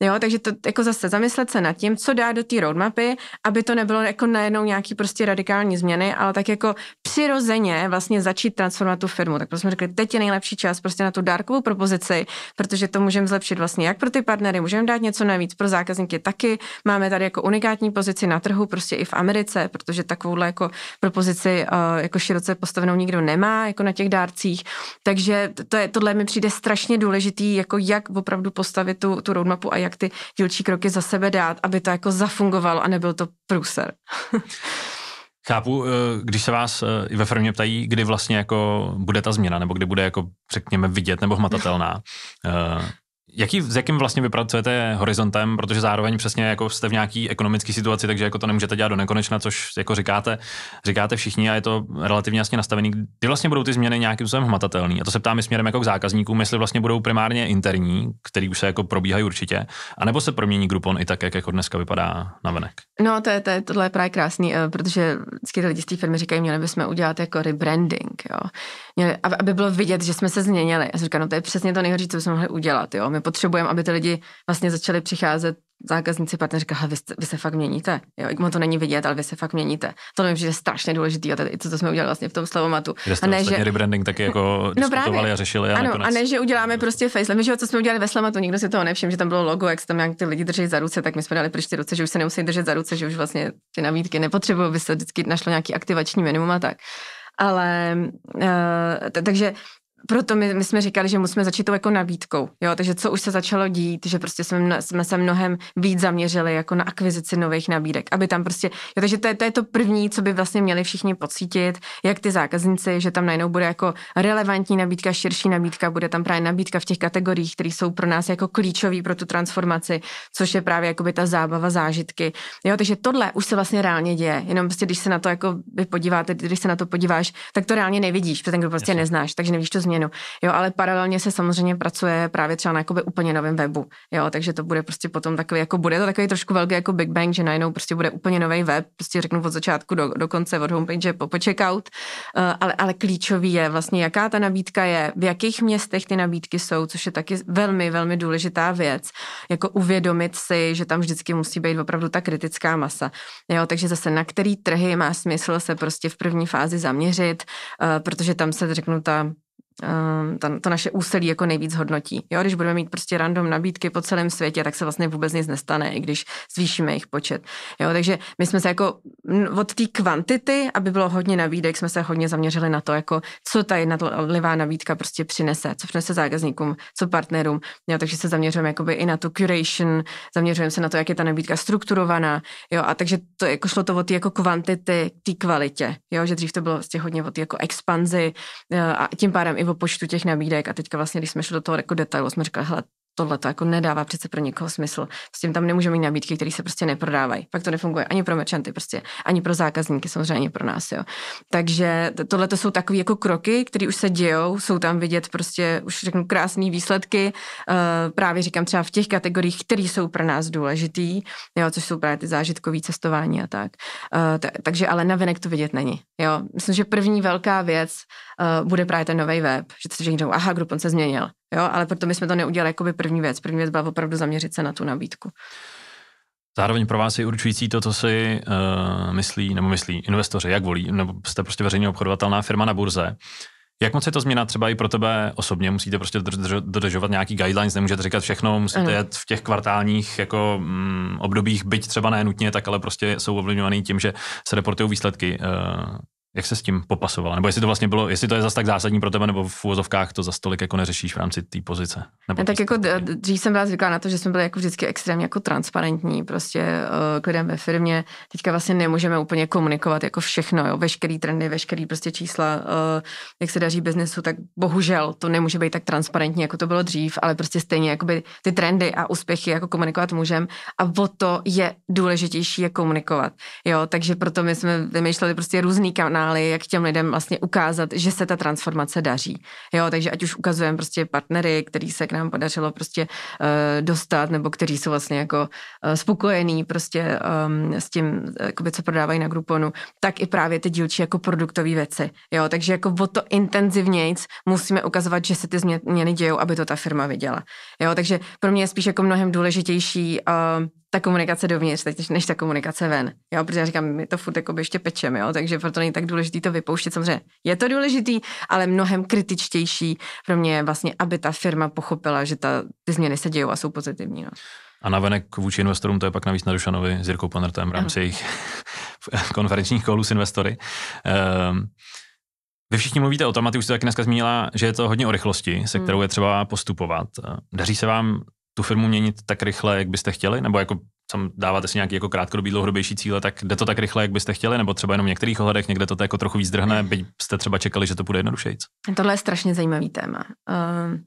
jo, takže to jako zase zamyslet se nad tím, co dá do té roadmapy, aby to nebylo jako najednou nějaký prostě radikální změny, ale tak jako přirozeně vlastně začít transformovat tu firmu. Tak jsme řekli, teď je nejlepší čas prostě na tu dárkovou propozici, protože to můžeme zlepšit vlastně jak pro ty partnery, můžeme dát něco navíc pro zákazníky taky. Máme tady jako unikátní pozici na trhu, prostě i v Americe, protože takovouhle jako propozici uh, jako široce postavenou nikdo nemá, jako na těch dárcích. Takže to je, tohle mi přijde strašně důležitý, jako jak opravdu postavit tu, tu roadmapu a jak ty dílčí kroky za sebe dát, aby to jako zafungovalo a nebyl to průser. Chápu, eh, když se vás eh, i ve firmě ptají, kdy vlastně jako bude ta změna, nebo kdy bude jako, řekněme, vidět nebo hmatatelná. Jaký, s jakým vlastně vypracujete horizontem, protože zároveň přesně jako jste v nějaký ekonomické situaci, takže jako to nemůžete dělat do nekonečna, což jako říkáte, říkáte všichni a je to relativně jasně nastavený. Kdy vlastně budou ty změny nějakým způsobem hmatatelný? A to se ptáme směrem jako k zákazníkům, jestli vlastně budou primárně interní, který už se jako probíhají určitě, anebo se promění Groupon i tak, jak jako dneska vypadá na venek. No, to je, to je, tohle je právě krásný, eh, protože vždycky ty lidi z té firmy říkají, měli bychom udělat jako rebranding, jo. Měli, aby bylo vidět, že jsme se změnili. Jsem říkám, no to je přesně to nejhorší, co bychom mohli udělat, jo. My potřebujeme, aby ty lidi vlastně začali přicházet zákazníci, partner říká, vy, vy, se fakt měníte. Jo, ono to není vidět, ale vy se fakt měníte. To mi přijde strašně důležitý a to, to, co jsme udělali vlastně v tom Slovomatu. Kde jste a ne, že rebranding taky jako no právě. a řešili. A ano, nakonec... a ne, že uděláme prostě face. My, že co jsme udělali ve Slovomatu, nikdo si toho nevšiml, že tam bylo logo, jak se tam nějak ty lidi drží za ruce, tak my jsme dali pryč ty ruce, že už se nemusí držet za ruce, že už vlastně ty nabídky nepotřebují, aby se vždycky našlo nějaký aktivační minimum a tak ale uh, takže proto my, my jsme říkali, že musíme začít tou jako nabídkou, jo, takže co už se začalo dít, že prostě jsme, jsme se mnohem víc zaměřili jako na akvizici nových nabídek, aby tam prostě, jo, takže to je, to je to první, co by vlastně měli všichni pocítit, jak ty zákazníci, že tam najednou bude jako relevantní nabídka, širší nabídka, bude tam právě nabídka v těch kategoriích, které jsou pro nás jako klíčové pro tu transformaci, což je právě jako by ta zábava, zážitky, jo, takže tohle už se vlastně reálně děje, jenom prostě, když se na to jako podíváte, když se na to podíváš, tak to reálně nevidíš, protože ten kdo prostě neznáš, takže nevíš to změnu. Jo, ale paralelně se samozřejmě pracuje právě třeba na jakoby úplně novém webu. Jo, takže to bude prostě potom takový, jako bude to takový trošku velký jako Big Bang, že najednou prostě bude úplně nový web, prostě řeknu od začátku do, do konce, od homepage po, po checkout, uh, ale, ale klíčový je vlastně, jaká ta nabídka je, v jakých městech ty nabídky jsou, což je taky velmi, velmi důležitá věc, jako uvědomit si, že tam vždycky musí být opravdu ta kritická masa. Jo, takže zase na který trhy má smysl se prostě v první fázi zaměřit, uh, protože tam se řeknu ta to, to naše úsilí jako nejvíc hodnotí. Jo, když budeme mít prostě random nabídky po celém světě, tak se vlastně vůbec nic nestane, i když zvýšíme jejich počet. Jo, takže my jsme se jako od té kvantity, aby bylo hodně nabídek, jsme se hodně zaměřili na to, jako co ta jednotlivá nabídka prostě přinese, co přinese zákazníkům, co partnerům. Jo, takže se zaměřujeme jakoby i na tu curation, zaměřujeme se na to, jak je ta nabídka strukturovaná. Jo, a takže to jako šlo to od té jako kvantity, té kvalitě. Jo, že dřív to bylo vlastně hodně od jako expanzi a tím pádem i o počtu těch nabídek. A teďka vlastně, když jsme šli do toho jako detailu, jsme říkali, hele, tohle to jako nedává přece pro někoho smysl. S tím tam nemůžeme mít nabídky, které se prostě neprodávají. Pak to nefunguje ani pro merchanty, prostě, ani pro zákazníky, samozřejmě ani pro nás. Jo. Takže tohle to jsou takové jako kroky, které už se dějou, jsou tam vidět prostě už řeknu krásné výsledky. Uh, právě říkám třeba v těch kategoriích, které jsou pro nás důležitý, jo, což jsou právě ty zážitkové cestování a tak. T- takže ale navenek to vidět není. Jo. Myslím, že první velká věc uh, bude právě ten nový web, že se řeknou, aha, Groupon se změnil Jo, ale proto my jsme to neudělali jako by první věc. První věc byla opravdu zaměřit se na tu nabídku. Zároveň pro vás je určující to, co si uh, myslí, nebo myslí investoři, jak volí, nebo jste prostě veřejně obchodovatelná firma na burze. Jak moc je to změna třeba i pro tebe osobně? Musíte prostě dodržovat nějaký guidelines, nemůžete říkat všechno, musíte jet v těch kvartálních jako, mm, obdobích, byť třeba ne nutně, tak ale prostě jsou ovlivňovaný tím, že se reportují výsledky. Uh, jak se s tím popasovala? Nebo jestli to vlastně bylo, jestli to je zase tak zásadní pro tebe, nebo v úvozovkách to za stolik jako neřešíš v rámci té pozice? Nebo tak jako dřív jsem byla zvyklá na to, že jsme byli jako vždycky extrémně jako transparentní, prostě uh, k lidem ve firmě. Teďka vlastně nemůžeme úplně komunikovat jako všechno, jo, veškerý trendy, veškerý prostě čísla, uh, jak se daří biznesu, tak bohužel to nemůže být tak transparentní, jako to bylo dřív, ale prostě stejně jakoby ty trendy a úspěchy jako komunikovat můžeme a o to je důležitější je komunikovat, jo, takže proto my jsme vymýšleli prostě různý kanály kanály, jak těm lidem vlastně ukázat, že se ta transformace daří. Jo, takže ať už ukazujeme prostě partnery, který se k nám podařilo prostě uh, dostat, nebo kteří jsou vlastně jako uh, spokojení prostě um, s tím, jakoby, co prodávají na Grouponu, tak i právě ty dílčí jako produktové věci. Jo, takže jako o to intenzivnějc musíme ukazovat, že se ty změny dějou, aby to ta firma viděla. Jo, takže pro mě je spíš jako mnohem důležitější uh, ta komunikace dovnitř, teď, než ta komunikace ven. Jo, protože já říkám, my to furt jako ještě pečeme, jo, takže proto není tak důležitý to vypouštět. Samozřejmě je to důležitý, ale mnohem kritičtější pro mě je vlastně, aby ta firma pochopila, že ta, ty změny se dějou a jsou pozitivní. No. A navenek vůči investorům to je pak navíc na Dušanovi s Jirkou Panertem v rámci jejich konferenčních kolů s investory. Um, vy všichni mluvíte o tom, a ty už jste taky dneska zmínila, že je to hodně o rychlosti, se hmm. kterou je třeba postupovat. Daří se vám tu firmu měnit tak rychle, jak byste chtěli? Nebo jako sam dáváte si nějaký jako krátkodobý, dlouhodobější cíle, tak jde to tak rychle, jak byste chtěli, nebo třeba jenom v některých ohledech někde to jako trochu víc drhne, byť jste třeba čekali, že to bude jednodušejc? Tohle je strašně zajímavý téma. Uh,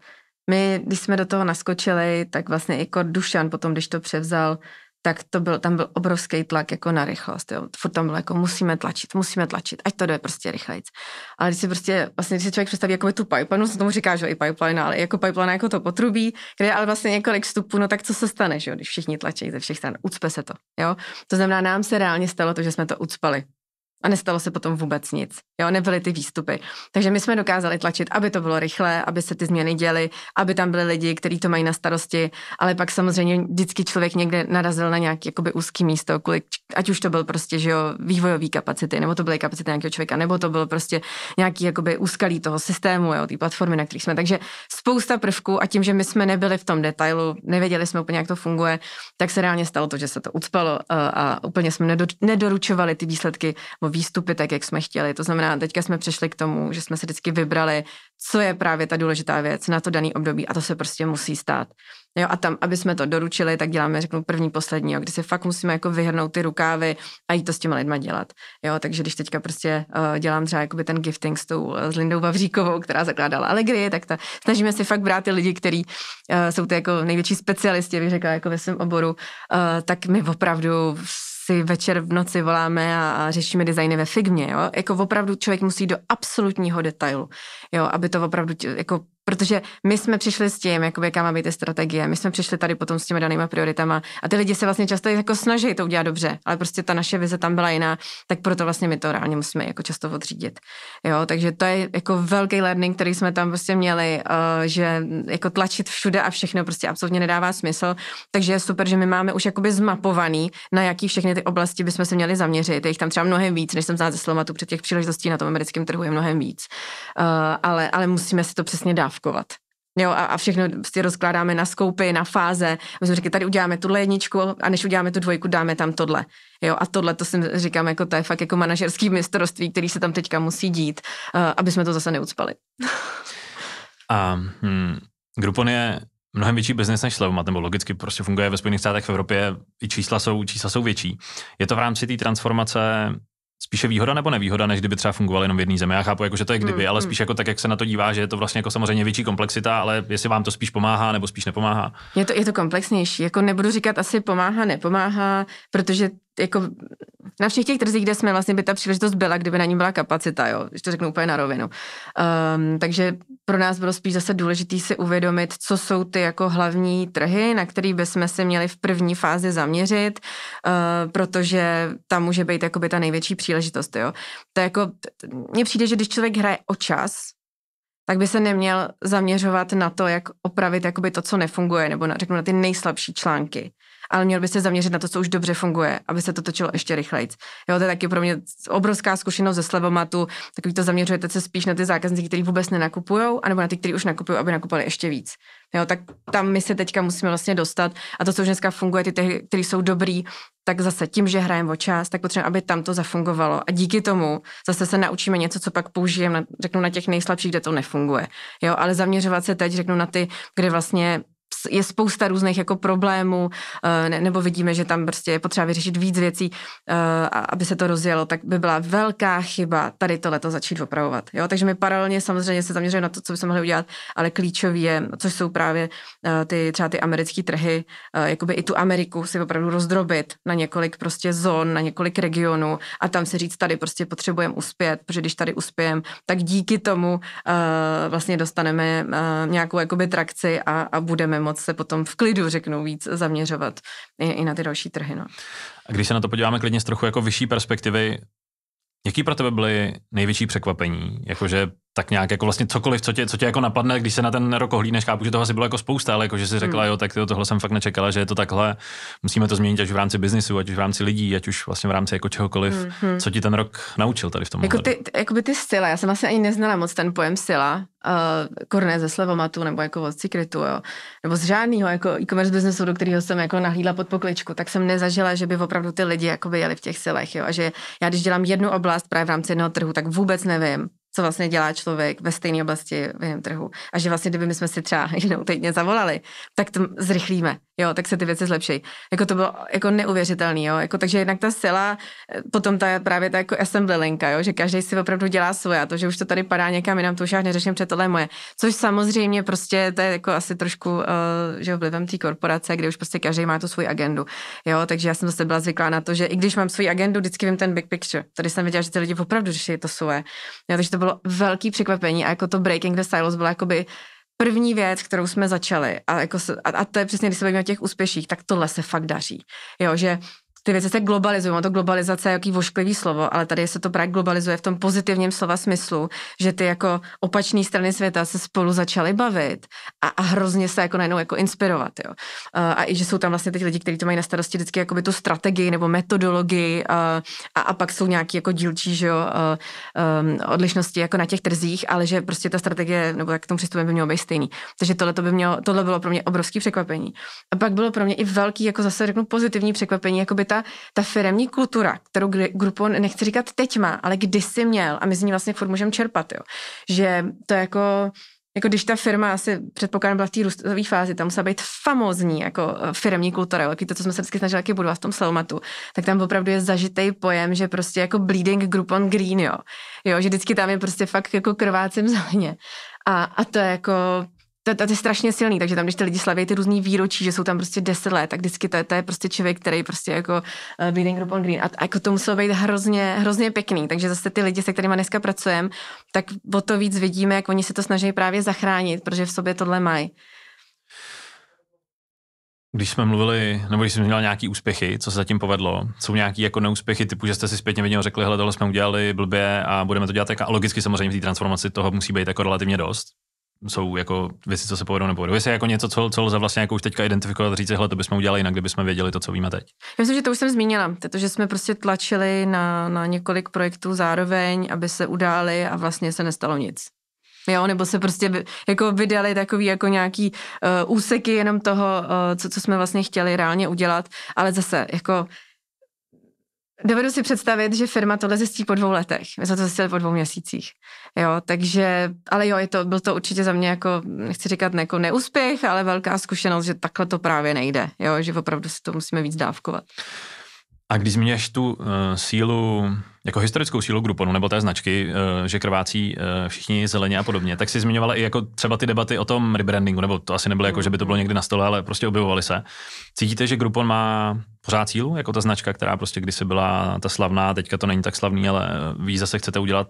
my, když jsme do toho naskočili, tak vlastně jako Dušan potom, když to převzal, tak to byl, tam byl obrovský tlak jako na rychlost. Jo. Furt tam bylo jako musíme tlačit, musíme tlačit, ať to jde prostě rychlejc. Ale když si prostě, vlastně, když si člověk představí jako tu pipeline, se tomu říká, že i pipeline, ale jako pipeline jako to potrubí, kde je ale vlastně několik vstupů, no tak co se stane, že jo, když všichni tlačí ze všech stran, ucpe se to, jo. To znamená, nám se reálně stalo to, že jsme to ucpali a nestalo se potom vůbec nic. Jo, nebyly ty výstupy. Takže my jsme dokázali tlačit, aby to bylo rychlé, aby se ty změny děly, aby tam byli lidi, kteří to mají na starosti, ale pak samozřejmě vždycky člověk někde narazil na nějaký jakoby úzký místo, kvůli, ať už to byl prostě, že jo, vývojový kapacity, nebo to byly kapacity nějakého člověka, nebo to bylo prostě nějaký jakoby úskalí toho systému, jo, té platformy, na kterých jsme. Takže spousta prvků a tím, že my jsme nebyli v tom detailu, nevěděli jsme úplně, jak to funguje, tak se reálně stalo to, že se to ucpalo a, a úplně jsme nedoručovali ty výsledky výstupy tak, jak jsme chtěli. To znamená, teďka jsme přešli k tomu, že jsme si vždycky vybrali, co je právě ta důležitá věc na to daný období a to se prostě musí stát. Jo, a tam, aby jsme to doručili, tak děláme, řeknu, první, poslední, jo, kdy si fakt musíme jako vyhrnout ty rukávy a jít to s těma lidma dělat. Jo, takže když teďka prostě uh, dělám třeba jakoby ten gifting s tou, uh, s Lindou Vavříkovou, která zakládala Allegri, tak ta, snažíme si fakt brát ty lidi, kteří uh, jsou ty jako největší specialisti, bych řekla, jako ve svém oboru, uh, tak my opravdu si večer v noci voláme a, a řešíme designy ve Figmě, jo? Jako opravdu člověk musí do absolutního detailu, jo? Aby to opravdu tě, jako Protože my jsme přišli s tím, jakoby, jaká má být ty strategie, my jsme přišli tady potom s těmi danými prioritama a ty lidi se vlastně často jako snaží to udělat dobře, ale prostě ta naše vize tam byla jiná, tak proto vlastně my to reálně musíme jako často odřídit. Jo, takže to je jako velký learning, který jsme tam prostě měli, uh, že jako tlačit všude a všechno prostě absolutně nedává smysl, takže je super, že my máme už jakoby zmapovaný, na jaký všechny ty oblasti bychom se měli zaměřit. Je jich tam třeba mnohem víc, než jsem znala ze Slovatu, před těch příležitostí na tom americkém trhu je mnohem víc. Uh, ale, ale musíme si to přesně dávkovat. Jo, a, a všechno prostě rozkládáme na skoupy, na fáze. My jsme říkali, tady uděláme tuhle jedničku a než uděláme tu dvojku, dáme tam tohle. Jo, a tohle to si říkám, jako to je fakt jako manažerský mistrovství, který se tam teďka musí dít, uh, aby jsme to zase neucpali. a hmm, Groupon je mnohem větší biznes než Slevomat, nebo logicky prostě funguje ve Spojených státech, v Evropě i čísla jsou, čísla jsou větší. Je to v rámci té transformace spíše výhoda nebo nevýhoda, než kdyby třeba fungoval jenom v jedné zemi. Já chápu, jako, že to je kdyby, hmm, ale hmm. spíš jako tak, jak se na to dívá, že je to vlastně jako samozřejmě větší komplexita, ale jestli vám to spíš pomáhá nebo spíš nepomáhá. Je to, je to komplexnější. Jako nebudu říkat asi pomáhá, nepomáhá, protože jako na všech těch trzích, kde jsme, vlastně by ta příležitost byla, kdyby na ní byla kapacita, jo, když to řeknu úplně na rovinu. Um, takže pro nás bylo spíš zase důležité si uvědomit, co jsou ty jako hlavní trhy, na který bychom se měli v první fázi zaměřit, uh, protože tam může být jakoby ta největší příležitost, jo. To jako, mně přijde, že když člověk hraje o čas, tak by se neměl zaměřovat na to, jak opravit jakoby to, co nefunguje, nebo na, řeknu na ty nejslabší články ale měl by se zaměřit na to, co už dobře funguje, aby se to točilo ještě rychleji. Jo, to je taky pro mě obrovská zkušenost ze slevomatu, takový to zaměřujete se spíš na ty zákazníky, kteří vůbec nenakupují, anebo na ty, kteří už nakupují, aby nakupovali ještě víc. Jo, tak tam my se teďka musíme vlastně dostat a to, co už dneska funguje, ty, kteří jsou dobrý, tak zase tím, že hrajeme o čas, tak potřebujeme, aby tam to zafungovalo. A díky tomu zase se naučíme něco, co pak použijeme, řeknu, na těch nejslabších, kde to nefunguje. Jo, ale zaměřovat se teď, řeknu, na ty, kde vlastně je spousta různých jako problémů, eh, ne, nebo vidíme, že tam prostě je potřeba vyřešit víc věcí, eh, aby se to rozjelo, tak by byla velká chyba tady to leto začít opravovat. Jo? Takže my paralelně samozřejmě se zaměřujeme na to, co bychom mohli udělat, ale klíčový je, což jsou právě eh, ty třeba ty americké trhy, jakoby i tu Ameriku si opravdu rozdrobit na několik prostě zón, na několik regionů a tam si říct, tady prostě potřebujeme uspět, protože když tady uspějem, tak díky tomu vlastně dostaneme nějakou jakoby trakci a, a budeme moc se potom v klidu, řeknou víc, zaměřovat i, i na ty další trhy. No. A když se na to podíváme klidně z trochu jako vyšší perspektivy, jaký pro tebe byly největší překvapení? Jakože tak nějak jako vlastně cokoliv, co tě, co tě jako napadne, když se na ten rok ohlídneš, chápu, že toho asi bylo jako spousta, ale jako, že si řekla, hmm. jo, tak tohle jsem fakt nečekala, že je to takhle, musíme to změnit ať už v rámci biznisu, ať už v rámci lidí, ať už vlastně v rámci jako čehokoliv, hmm. co ti ten rok naučil tady v tom. Jako ty, jakoby ty styla, já jsem vlastně ani neznala moc ten pojem sila, uh, korné ze slevomatu nebo jako od Secretu, jo, nebo z žádného jako e-commerce businessu, do kterého jsem jako nahlídla pod pokličku, tak jsem nezažila, že by opravdu ty lidi jako by jeli v těch silech, jo, a že já když dělám jednu oblast právě v rámci jednoho trhu, tak vůbec nevím, co vlastně dělá člověk ve stejné oblasti v jiném trhu. A že vlastně, kdyby my jsme si třeba jednou týdně zavolali, tak to zrychlíme, jo, tak se ty věci zlepší. Jako to bylo jako neuvěřitelný, jo, jako takže jednak ta sila, eh, potom ta právě ta jako assembly linka, jo, že každý si opravdu dělá svoje a to, že už to tady padá někam jinam, to už já neřeším, protože tohle je moje. Což samozřejmě prostě to je jako asi trošku, uh, že vlivem té korporace, kde už prostě každý má tu svoji agendu, jo, takže já jsem zase byla zvyklá na to, že i když mám svoji agendu, vždycky vím ten big picture. Tady jsem viděla, že ty lidi opravdu řeší to svoje. Jo, takže to bylo velký překvapení a jako to Breaking the Silos bylo jakoby první věc, kterou jsme začali a, jako se, a, a to je přesně, když se bavíme o těch úspěších, tak tohle se fakt daří. Jo, že ty věci se globalizují. To globalizace je jaký vošklivý slovo, ale tady se to právě globalizuje v tom pozitivním slova smyslu, že ty jako opačné strany světa se spolu začaly bavit a, a hrozně se jako najednou jako inspirovat. Jo. A, a i že jsou tam vlastně teď lidi, kteří to mají na starosti vždycky jakoby tu strategii nebo metodologii a, a, a pak jsou nějaký jako dílčí že jo, a, um, odlišnosti jako na těch trzích, ale že prostě ta strategie nebo jak k tomu přistupujeme by mělo být stejný. Takže tohle, to by mělo, tohle bylo pro mě obrovský překvapení. A pak bylo pro mě i velký, jako zase řeknu pozitivní překvapení, jako by ta ta, ta firemní kultura, kterou Groupon, nechci říkat teď má, ale kdysi měl a my z ní vlastně furt můžeme čerpat, jo. Že to jako, jako když ta firma asi předpokládám byla v té růstové fázi, tam musela být famózní jako eh, firmní kultura, jo, to, co jsme se vždycky snažili budovat v tom Selmatu, tak tam opravdu je zažitý pojem, že prostě jako bleeding Groupon green, jo. jo že vždycky tam je prostě fakt jako krvácím zeleně. A, a to je jako, to, to, to, je strašně silný, takže tam, když ty lidi slaví ty různý výročí, že jsou tam prostě 10 let, tak vždycky to, to je prostě člověk, který prostě jako uh, Bleeding Group on Green. A, a jako to muselo být hrozně, hrozně pěkný. Takže zase ty lidi, se kterými dneska pracujeme, tak o to víc vidíme, jak oni se to snaží právě zachránit, protože v sobě tohle mají. Když jsme mluvili, nebo když jsme měli nějaký úspěchy, co se zatím povedlo, jsou nějaký jako neúspěchy typu, že jste si zpětně viděli, řekli, hele, tohle jsme udělali blbě a budeme to dělat tak. A logicky samozřejmě v té transformaci toho musí být jako relativně dost jsou jako věci, co se povedou nebo Jestli jako něco, co, co lze vlastně jako už teďka identifikovat říct, hele, to bychom udělali jinak, kdybychom věděli to, co víme teď. Já myslím, že to už jsem zmínila, protože jsme prostě tlačili na, na několik projektů zároveň, aby se událi a vlastně se nestalo nic. Jo, nebo se prostě jako vydali takový jako nějaký uh, úseky jenom toho, uh, co, co jsme vlastně chtěli reálně udělat, ale zase jako Dovedu si představit, že firma tohle zjistí po dvou letech. My jsme to zjistili po dvou měsících. Jo, takže, ale jo, je to, byl to určitě za mě jako, nechci říkat jako neúspěch, ale velká zkušenost, že takhle to právě nejde. Jo, že opravdu si to musíme víc dávkovat. A když zmíněš tu uh, sílu, jako historickou sílu Grouponu nebo té značky, uh, že krvácí uh, všichni zeleně a podobně, tak si zmiňovala i jako třeba ty debaty o tom rebrandingu, nebo to asi nebylo jako, že by to bylo někdy na stole, ale prostě objevovaly se. Cítíte, že Groupon má pořád sílu, jako ta značka, která prostě kdysi byla ta slavná, teďka to není tak slavný, ale ví zase chcete udělat,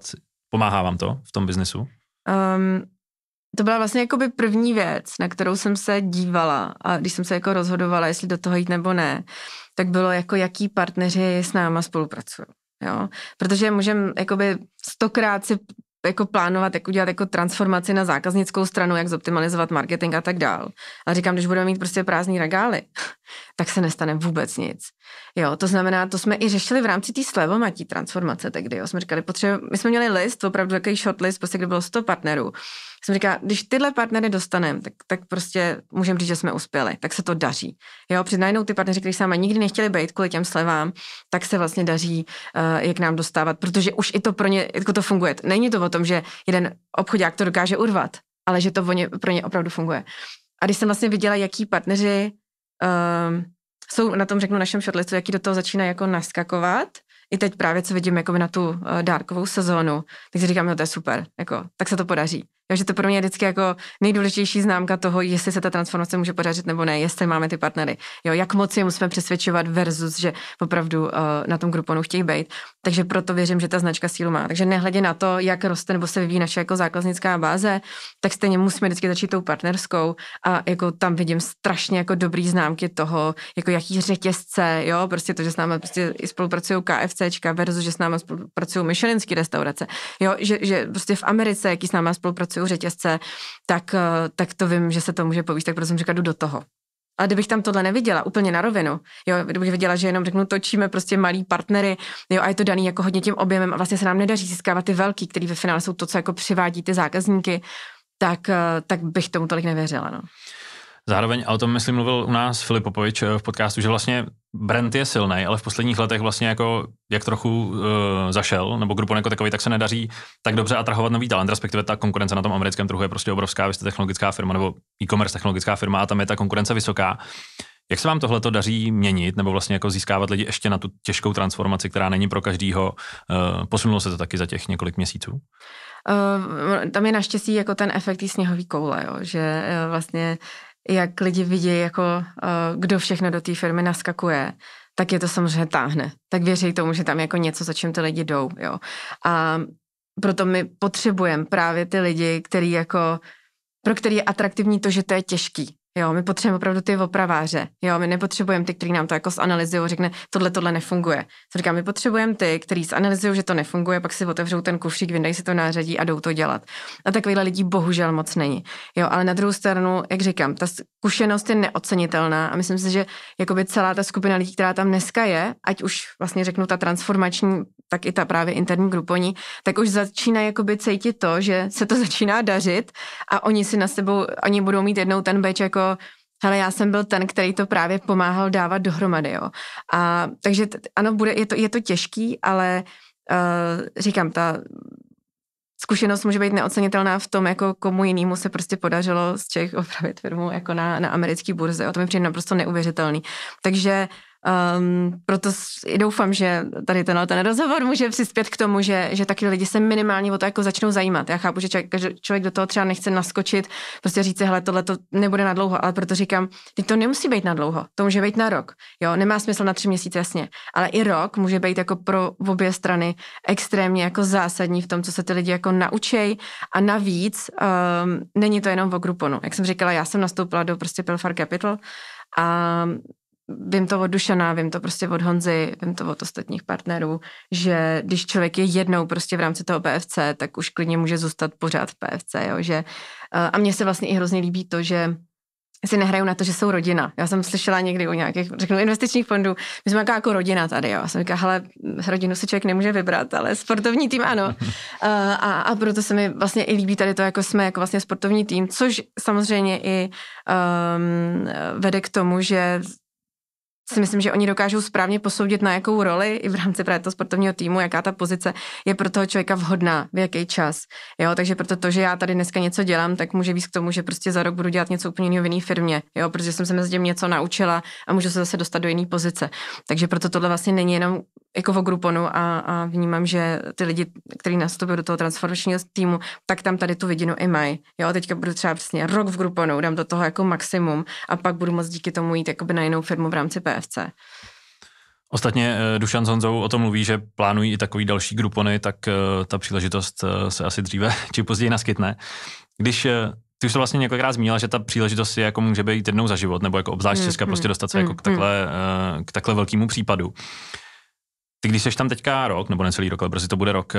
pomáhá vám to v tom biznesu? Um, to byla vlastně jakoby první věc, na kterou jsem se dívala a když jsem se jako rozhodovala, jestli do toho jít nebo ne, tak bylo jako jaký partneři s náma spolupracují. Jo? Protože můžeme jakoby stokrát si jako plánovat, jak udělat jako transformaci na zákaznickou stranu, jak zoptimalizovat marketing a tak dál. Ale říkám, když budeme mít prostě prázdný regály, tak se nestane vůbec nic. Jo, to znamená, to jsme i řešili v rámci té slevomatí transformace tehdy. Jo. Jsme říkali, potřebuji, my jsme měli list, opravdu takový shortlist, prostě kde bylo 100 partnerů jsem říkala, když tyhle partnery dostaneme, tak, tak prostě můžeme říct, že jsme uspěli, tak se to daří. Jo, před najednou ty partneři, kteří sami nikdy nechtěli být kvůli těm slevám, tak se vlastně daří, uh, jak nám dostávat, protože už i to pro ně, jako to funguje. Není to o tom, že jeden obchodák to dokáže urvat, ale že to ně, pro ně opravdu funguje. A když jsem vlastně viděla, jaký partneři uh, jsou na tom, řeknu, našem shortlistu, jaký do toho začíná jako naskakovat, i teď právě, co vidím jako na tu uh, dárkovou sezónu, tak si říkám, no to je super, jako, tak se to podaří. Jo, že to pro mě je vždycky jako nejdůležitější známka toho, jestli se ta transformace může podařit nebo ne, jestli máme ty partnery. Jo, jak moc je musíme přesvědčovat versus, že opravdu uh, na tom gruponu chtějí být. Takže proto věřím, že ta značka sílu má. Takže nehledě na to, jak roste nebo se vyvíjí naše jako zákaznická báze, tak stejně musíme vždycky začít tou partnerskou a jako tam vidím strašně jako dobrý známky toho, jako jaký řetězce, jo, prostě to, že s námi prostě spolupracují KFCčka versus, že s námi spolupracují Michelinský restaurace, jo, že, že prostě v Americe, jaký s námi spolupracují pracuju řetězce, tak, eh, tak to vím, že se to může povíst, tak proto jsem říkala, jdu do toho. A kdybych tam tohle neviděla, úplně na rovinu, jo, kdybych viděla, že jenom řeknu, točíme prostě malý partnery, jo, a je to daný jako hodně tím objemem a vlastně se nám nedaří získávat ty velký, který ve finále jsou to, co jako přivádí ty zákazníky, tak, eh, tak bych tomu tolik nevěřila, no. Zároveň, a o tom myslím mluvil u nás Filip Popovič eh, v podcastu, že vlastně brand je silný, ale v posledních letech vlastně jako jak trochu uh, zašel, nebo Groupon jako takový, tak se nedaří tak dobře atrahovat nový talent, respektive ta konkurence na tom americkém trhu je prostě obrovská, vy jste technologická firma nebo e-commerce technologická firma a tam je ta konkurence vysoká. Jak se vám tohle to daří měnit, nebo vlastně jako získávat lidi ještě na tu těžkou transformaci, která není pro každýho? Uh, posunulo se to taky za těch několik měsíců? Uh, tam je naštěstí jako ten efekt sněhový koule, jo, že uh, vlastně jak lidi vidí, jako uh, kdo všechno do té firmy naskakuje, tak je to samozřejmě táhne. Tak věří tomu, že tam jako něco, za čím ty lidi jdou, jo. A proto my potřebujeme právě ty lidi, který jako, pro který je atraktivní to, že to je těžký, Jo, my potřebujeme opravdu ty opraváře. Jo, my nepotřebujeme ty, kteří nám to jako zanalizují řekne, tohle, tohle nefunguje. Co říkám, my potřebujeme ty, kteří zanalizují, že to nefunguje, pak si otevřou ten kufřík, vyndají si to nářadí a jdou to dělat. A takovýhle lidí bohužel moc není. Jo, ale na druhou stranu, jak říkám, ta zkušenost je neocenitelná a myslím si, že jakoby celá ta skupina lidí, která tam dneska je, ať už vlastně řeknu ta transformační, tak i ta právě interní gruponí, tak už začíná jakoby cítit to, že se to začíná dařit a oni si na sebou, oni budou mít jednou ten beč jako hele, já jsem byl ten, který to právě pomáhal dávat dohromady, jo. A, takže ano, bude, je, to, je to těžký, ale uh, říkám, ta zkušenost může být neocenitelná v tom, jako komu jinému se prostě podařilo z Čech opravit firmu jako na, na americký burze. O to mi přijde naprosto neuvěřitelný. Takže Um, proto i doufám, že tady tenhle ten rozhovor může přispět k tomu, že, že taky lidi se minimálně o to jako začnou zajímat. Já chápu, že člověk, člověk do toho třeba nechce naskočit, prostě říct si, hele, tohle to nebude na dlouho, ale proto říkám, teď to nemusí být na dlouho, to může být na rok. Jo, nemá smysl na tři měsíce, jasně, ale i rok může být jako pro obě strany extrémně jako zásadní v tom, co se ty lidi jako naučej a navíc um, není to jenom o Grouponu. Jak jsem říkala, já jsem nastoupila do prostě Pilfar Capital a vím to od Dušana, vím to prostě od Honzy, vím to od ostatních partnerů, že když člověk je jednou prostě v rámci toho PFC, tak už klidně může zůstat pořád v PFC, jo, že eh, a mně se vlastně i hrozně líbí to, že si nehraju na to, že jsou rodina. Já jsem slyšela někdy u nějakých, řeknu, investičních fondů, my jsme jako, jako rodina tady, jo. Já jsem říkala, hele, rodinu si člověk nemůže vybrat, ale sportovní tým ano. a, a proto se mi vlastně i líbí tady to, jako jsme jako vlastně sportovní tým, což samozřejmě i um, vede k tomu, že si myslím, že oni dokážou správně posoudit, na jakou roli i v rámci právě toho sportovního týmu, jaká ta pozice je pro toho člověka vhodná, v jaký čas. Jo, takže proto to, že já tady dneska něco dělám, tak může víc k tomu, že prostě za rok budu dělat něco úplně jiného v jiné firmě, jo, protože jsem se mezi tím něco naučila a můžu se zase dostat do jiné pozice. Takže proto tohle vlastně není jenom jako v Grouponu a, a vnímám, že ty lidi, kteří nastupují do toho transformačního týmu, tak tam tady tu vidinu i mají. Jo, teďka budu třeba přesně rok v Grouponu, dám do toho jako maximum a pak budu moct díky tomu jít jakoby na jinou firmu v rámci PFC. Ostatně eh, Dušan s Honzou o tom mluví, že plánují i takový další grupony, tak eh, ta příležitost eh, se asi dříve či později naskytne. Když ty už to vlastně několikrát zmínila, že ta příležitost je jako může být jednou za život, nebo jako obzvlášť hmm, Česka, prostě hmm, dostat se jako k hmm, takhle, k takhle velkému případu. Ty, když jsi tam teďka rok, nebo necelý rok, ale brzy to bude rok,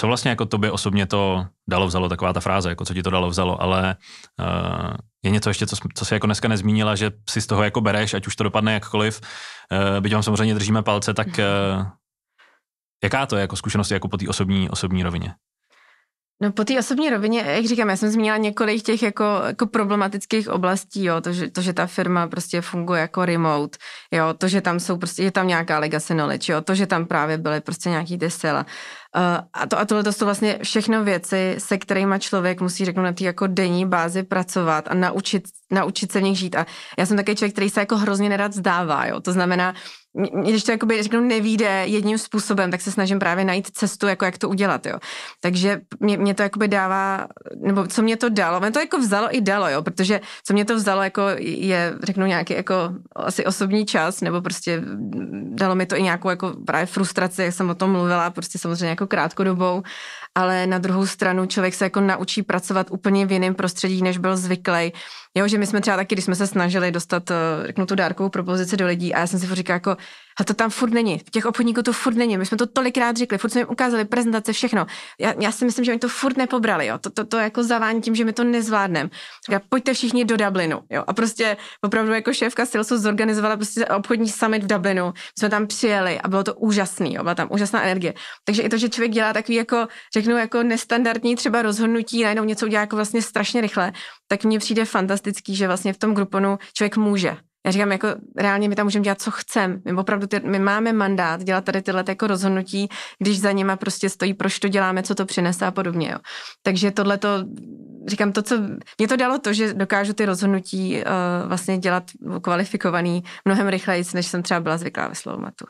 co vlastně jako tobě osobně to dalo vzalo, taková ta fráze, jako co ti to dalo vzalo, ale uh, je něco ještě, co, co jsi jako dneska nezmínila, že si z toho jako bereš, ať už to dopadne jakkoliv, uh, byť vám samozřejmě držíme palce, tak uh, jaká to je jako zkušenost jako po té osobní, osobní rovině? No po té osobní rovině, jak říkám, já jsem zmínila několik těch jako, jako problematických oblastí, jo, to že, to, že ta firma prostě funguje jako remote, jo, to, že tam jsou prostě, je tam nějaká legacy knowledge, jo, to, že tam právě byly prostě nějaký desela. Uh, a, to, a tohle to jsou vlastně všechno věci, se kterými člověk musí, řeknu, na té jako denní bázi pracovat a naučit, naučit se v nich žít. A já jsem takový člověk, který se jako hrozně nerad zdává, jo. To znamená, když to jakoby, řeknu, nevíde jedním způsobem, tak se snažím právě najít cestu, jako jak to udělat, jo. Takže mě, mě to jakoby dává, nebo co mě to dalo, mě to jako vzalo i dalo, jo, protože co mě to vzalo, jako je, řeknu, nějaký jako asi osobní čas, nebo prostě dalo mi to i nějakou jako právě frustraci, jak jsem o tom mluvila, prostě samozřejmě jako krátkodobou, ale na druhou stranu člověk se jako naučí pracovat úplně v jiném prostředí, než byl zvyklý. Jo, že my jsme třeba taky, když jsme se snažili dostat, eh, řeknu, tu dárkovou propozici do lidí a já jsem si říkala jako, a to tam furt není. Těch obchodníků to furt není. My jsme to tolikrát řekli, furt jsme jim ukázali prezentace, všechno. Já, já si myslím, že oni to furt nepobrali. Jo. To, to, to jako zavání tím, že my to nezvládneme. Říká, pojďte všichni do Dublinu. Jo. A prostě opravdu jako šéfka Salesforce zorganizovala prostě obchodní summit v Dublinu. My jsme tam přijeli a bylo to úžasný. Jo. Byla tam úžasná energie. Takže i to, že člověk dělá takový jako, řeknu, jako nestandardní třeba rozhodnutí, najednou něco udělá jako vlastně strašně rychle, tak mně přijde fantastický, že vlastně v tom gruponu člověk může. Já říkám, jako reálně my tam můžeme dělat, co chceme. My opravdu, ty, my máme mandát dělat tady tyhle jako rozhodnutí, když za nima prostě stojí, proč to děláme, co to přinese a podobně. Jo. Takže tohle to, říkám, to, co mě to dalo to, že dokážu ty rozhodnutí uh, vlastně dělat kvalifikovaný mnohem rychleji, než jsem třeba byla zvyklá ve Slovmatu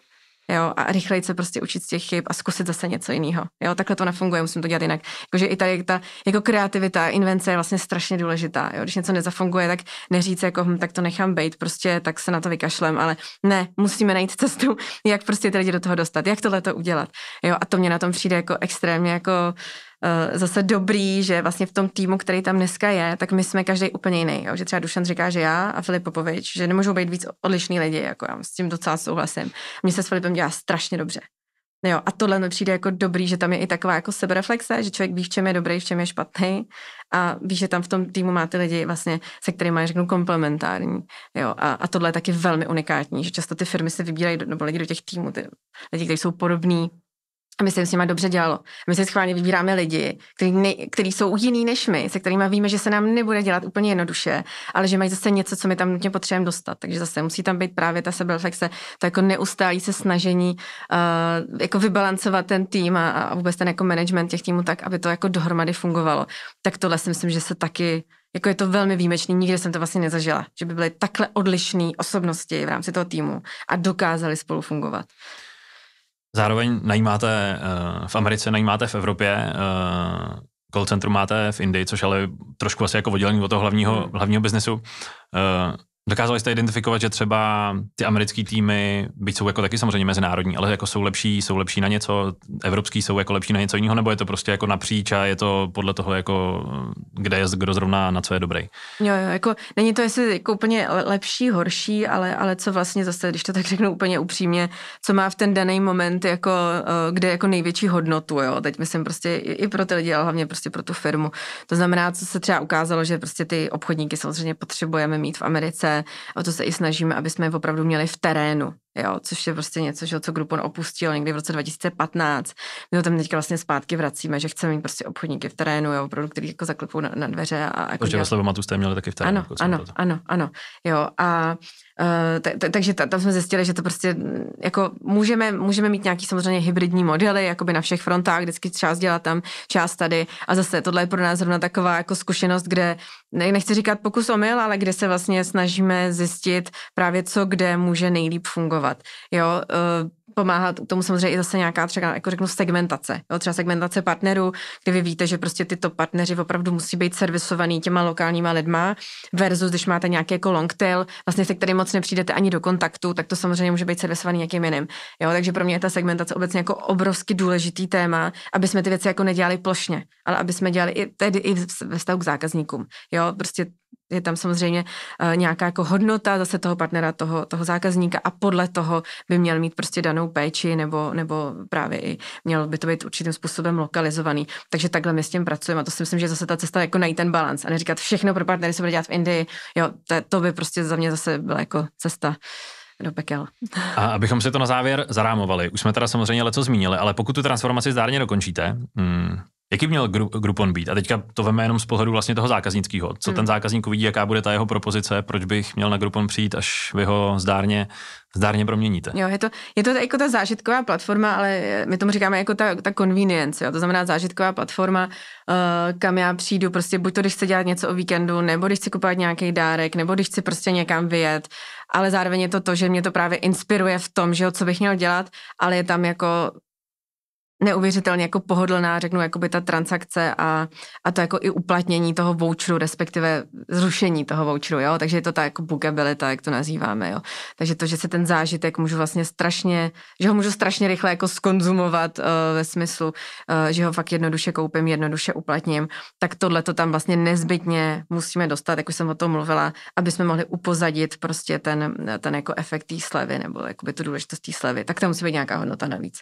jo, a rychleji se prostě učit z těch chyb a zkusit zase něco jiného. Jo, takhle to nefunguje, musím to dělat jinak. Jakože i tady ta jako kreativita, invence je vlastně strašně důležitá. Jo. Když něco nezafunguje, tak neříct jako, hm, tak to nechám být, prostě tak se na to vykašlem, ale ne, musíme najít cestu, jak prostě ty lidi do toho dostat, jak tohle to udělat. Jo, a to mě na tom přijde jako extrémně jako zase dobrý, že vlastně v tom týmu, který tam dneska je, tak my jsme každý úplně jiný. Jo? Že třeba Dušan říká, že já a Filip Popovič, že nemůžou být víc odlišní lidi, jako já s tím docela souhlasím. Mně se s Filipem dělá strašně dobře. Jo, a tohle mi přijde jako dobrý, že tam je i taková jako sebereflexe, že člověk ví, v čem je dobrý, v čem je špatný a ví, že tam v tom týmu máte lidi vlastně, se kterými řeknu komplementární. Jo, a, a tohle je taky velmi unikátní, že často ty firmy se vybírají, do, nebo lidi do těch týmů, ty lidi, kteří jsou podobní, a my se s nimi dobře dělalo. My si schválně vybíráme lidi, kteří, ne, kteří jsou jiný než my, se kterými víme, že se nám nebude dělat úplně jednoduše, ale že mají zase něco, co my tam nutně potřebujeme dostat. Takže zase musí tam být právě ta sebereflexe, to jako neustálý se snažení uh, jako vybalancovat ten tým a, a vůbec ten jako management těch týmů tak, aby to jako dohromady fungovalo. Tak tohle si myslím, že se taky Jako je to velmi výjimečný, nikdy jsem to vlastně nezažila, že by byly takhle odlišné osobnosti v rámci toho týmu a dokázali spolu fungovat. Zároveň najímáte uh, v Americe, najímáte v Evropě, uh, call centrum máte v Indii, což ale trošku asi jako oddělení od toho hlavního, hmm. hlavního biznesu. Dokázali jste identifikovat, že třeba ty americké týmy, byť jsou jako taky samozřejmě mezinárodní, ale jako jsou lepší, jsou lepší na něco, evropský jsou jako lepší na něco jiného, nebo je to prostě jako napříč a je to podle toho, jako, kde je kdo zrovna na co je dobrý? Jo, jo, jako není to jestli jako úplně lepší, horší, ale, ale co vlastně zase, když to tak řeknu úplně upřímně, co má v ten daný moment jako, eh, kde jako největší hodnotu, jo, teď myslím prostě i, i pro ty lidi, ale hlavně prostě pro tu firmu. To znamená, co se třeba ukázalo, že prostě ty obchodníky samozřejmě potřebujeme mít v Americe, a to se i snažíme, aby jsme opravdu měli v terénu, jo, což je prostě něco, že, co Groupon opustil někdy v roce 2015. My ho tam teďka vlastně zpátky vracíme, že chceme mít prostě obchodníky v terénu, jo, opravdu, který jako zaklepou na, na dveře. A, jako Protože dělat... ve jste měli taky v terénu. Ano, jako ano, ano, ano, jo, a t- t- takže t- tam jsme zjistili, že to prostě jako můžeme, můžeme mít nějaký samozřejmě hybridní modely, jakoby na všech frontách, vždycky část dělat tam, část tady a zase tohle je pro nás zrovna taková jako zkušenost, kde ne, nechci říkat pokus omyl, ale kde se vlastně snažíme zjistit právě co kde může nejlíp fungovat. Jo, uh, pomáhá tomu samozřejmě i zase nějaká třeba, jako řeknu, segmentace. Jo, třeba segmentace partnerů, kdy vy víte, že prostě tyto partneři opravdu musí být servisovaný těma lokálníma lidma, versus když máte nějaký jako long tail, vlastně se kterým moc nepřijdete ani do kontaktu, tak to samozřejmě může být servisovaný někým jiným. Jo, takže pro mě je ta segmentace obecně jako obrovsky důležitý téma, aby jsme ty věci jako nedělali plošně, ale aby jsme dělali i tedy i ve vztahu k zákazníkům. Jo, prostě je tam samozřejmě uh, nějaká jako hodnota zase toho partnera, toho, toho zákazníka a podle toho by měl mít prostě danou péči nebo, nebo právě i měl by to být určitým způsobem lokalizovaný. Takže takhle my s tím pracujeme a to si myslím, že zase ta cesta jako najít ten balans a neříkat všechno pro partnery se bude dělat v Indii, jo, to, to by prostě za mě zase byla jako cesta do pekel. A abychom si to na závěr zarámovali, už jsme teda samozřejmě leco zmínili, ale pokud tu transformaci zdárně dokončíte, hmm, Jaký měl Groupon být? A teďka to veme jenom z pohledu vlastně toho zákaznického. Co hmm. ten zákazník uvidí, jaká bude ta jeho propozice, proč bych měl na Groupon přijít, až vy ho zdárně, zdárně proměníte? Jo, je to, je to jako ta zážitková platforma, ale my tomu říkáme jako ta, ta convenience, jo? to znamená zážitková platforma, uh, kam já přijdu, prostě buď to, když chci dělat něco o víkendu, nebo když chci kupovat nějaký dárek, nebo když chci prostě někam vyjet, ale zároveň je to to, že mě to právě inspiruje v tom, že jo, co bych měl dělat, ale je tam jako neuvěřitelně jako pohodlná, řeknu, jakoby ta transakce a, a to jako i uplatnění toho voucheru, respektive zrušení toho voucheru, jo, takže je to ta jako bookabilita, jak to nazýváme, jo. Takže to, že se ten zážitek můžu vlastně strašně, že ho můžu strašně rychle jako skonzumovat uh, ve smyslu, uh, že ho fakt jednoduše koupím, jednoduše uplatním, tak tohle to tam vlastně nezbytně musíme dostat, jak už jsem o tom mluvila, aby jsme mohli upozadit prostě ten, ten jako efekt té slevy, nebo jakoby tu důležitost té slevy, tak tam musí být nějaká hodnota navíc.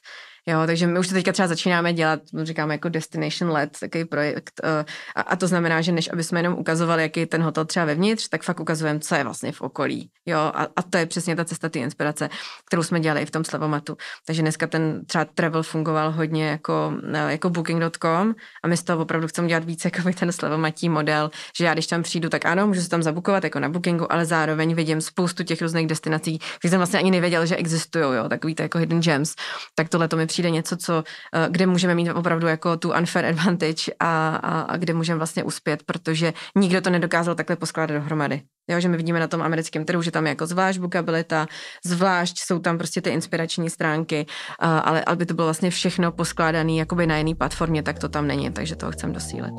Jo, takže my už to teďka třeba začínáme dělat, říkáme jako destination let, takový projekt uh, a, a to znamená, že než aby jsme jenom ukazovali, jaký je ten hotel třeba vevnitř, tak fakt ukazujeme, co je vlastně v okolí. Jo, a, a to je přesně ta cesta té inspirace, kterou jsme dělali i v tom Slavomatu. Takže dneska ten třeba travel fungoval hodně jako, uh, jako booking.com a my z toho opravdu chceme dělat více jako ten Slavomatí model, že já když tam přijdu, tak ano, můžu se tam zabukovat jako na bookingu, ale zároveň vidím spoustu těch různých destinací, které jsem vlastně ani nevěděl, že existují, jo, takový to jako hidden gems. Tak tohle to mi přijde něco, co, eh, kde můžeme mít opravdu jako tu unfair advantage a, a, a kde můžeme vlastně uspět, protože nikdo to nedokázal takhle poskládat dohromady. Jo, že my vidíme na tom americkém trhu, že tam je jako zvlášť bookabilita, zvlášť jsou tam prostě ty inspirační stránky, ale aby to bylo vlastně všechno poskládané jakoby na jiné platformě, tak to tam není, takže toho chcem dosílit.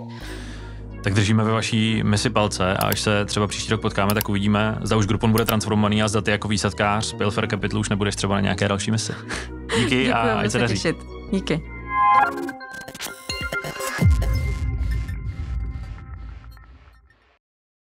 Tak držíme ve vaší misi palce a až se třeba příští rok potkáme, tak uvidíme, zda už Groupon bude transformovaný a zda ty jako výsadkář Pilfer Capital už nebudeš třeba na nějaké další misi. Díky a ať se daří. Díky.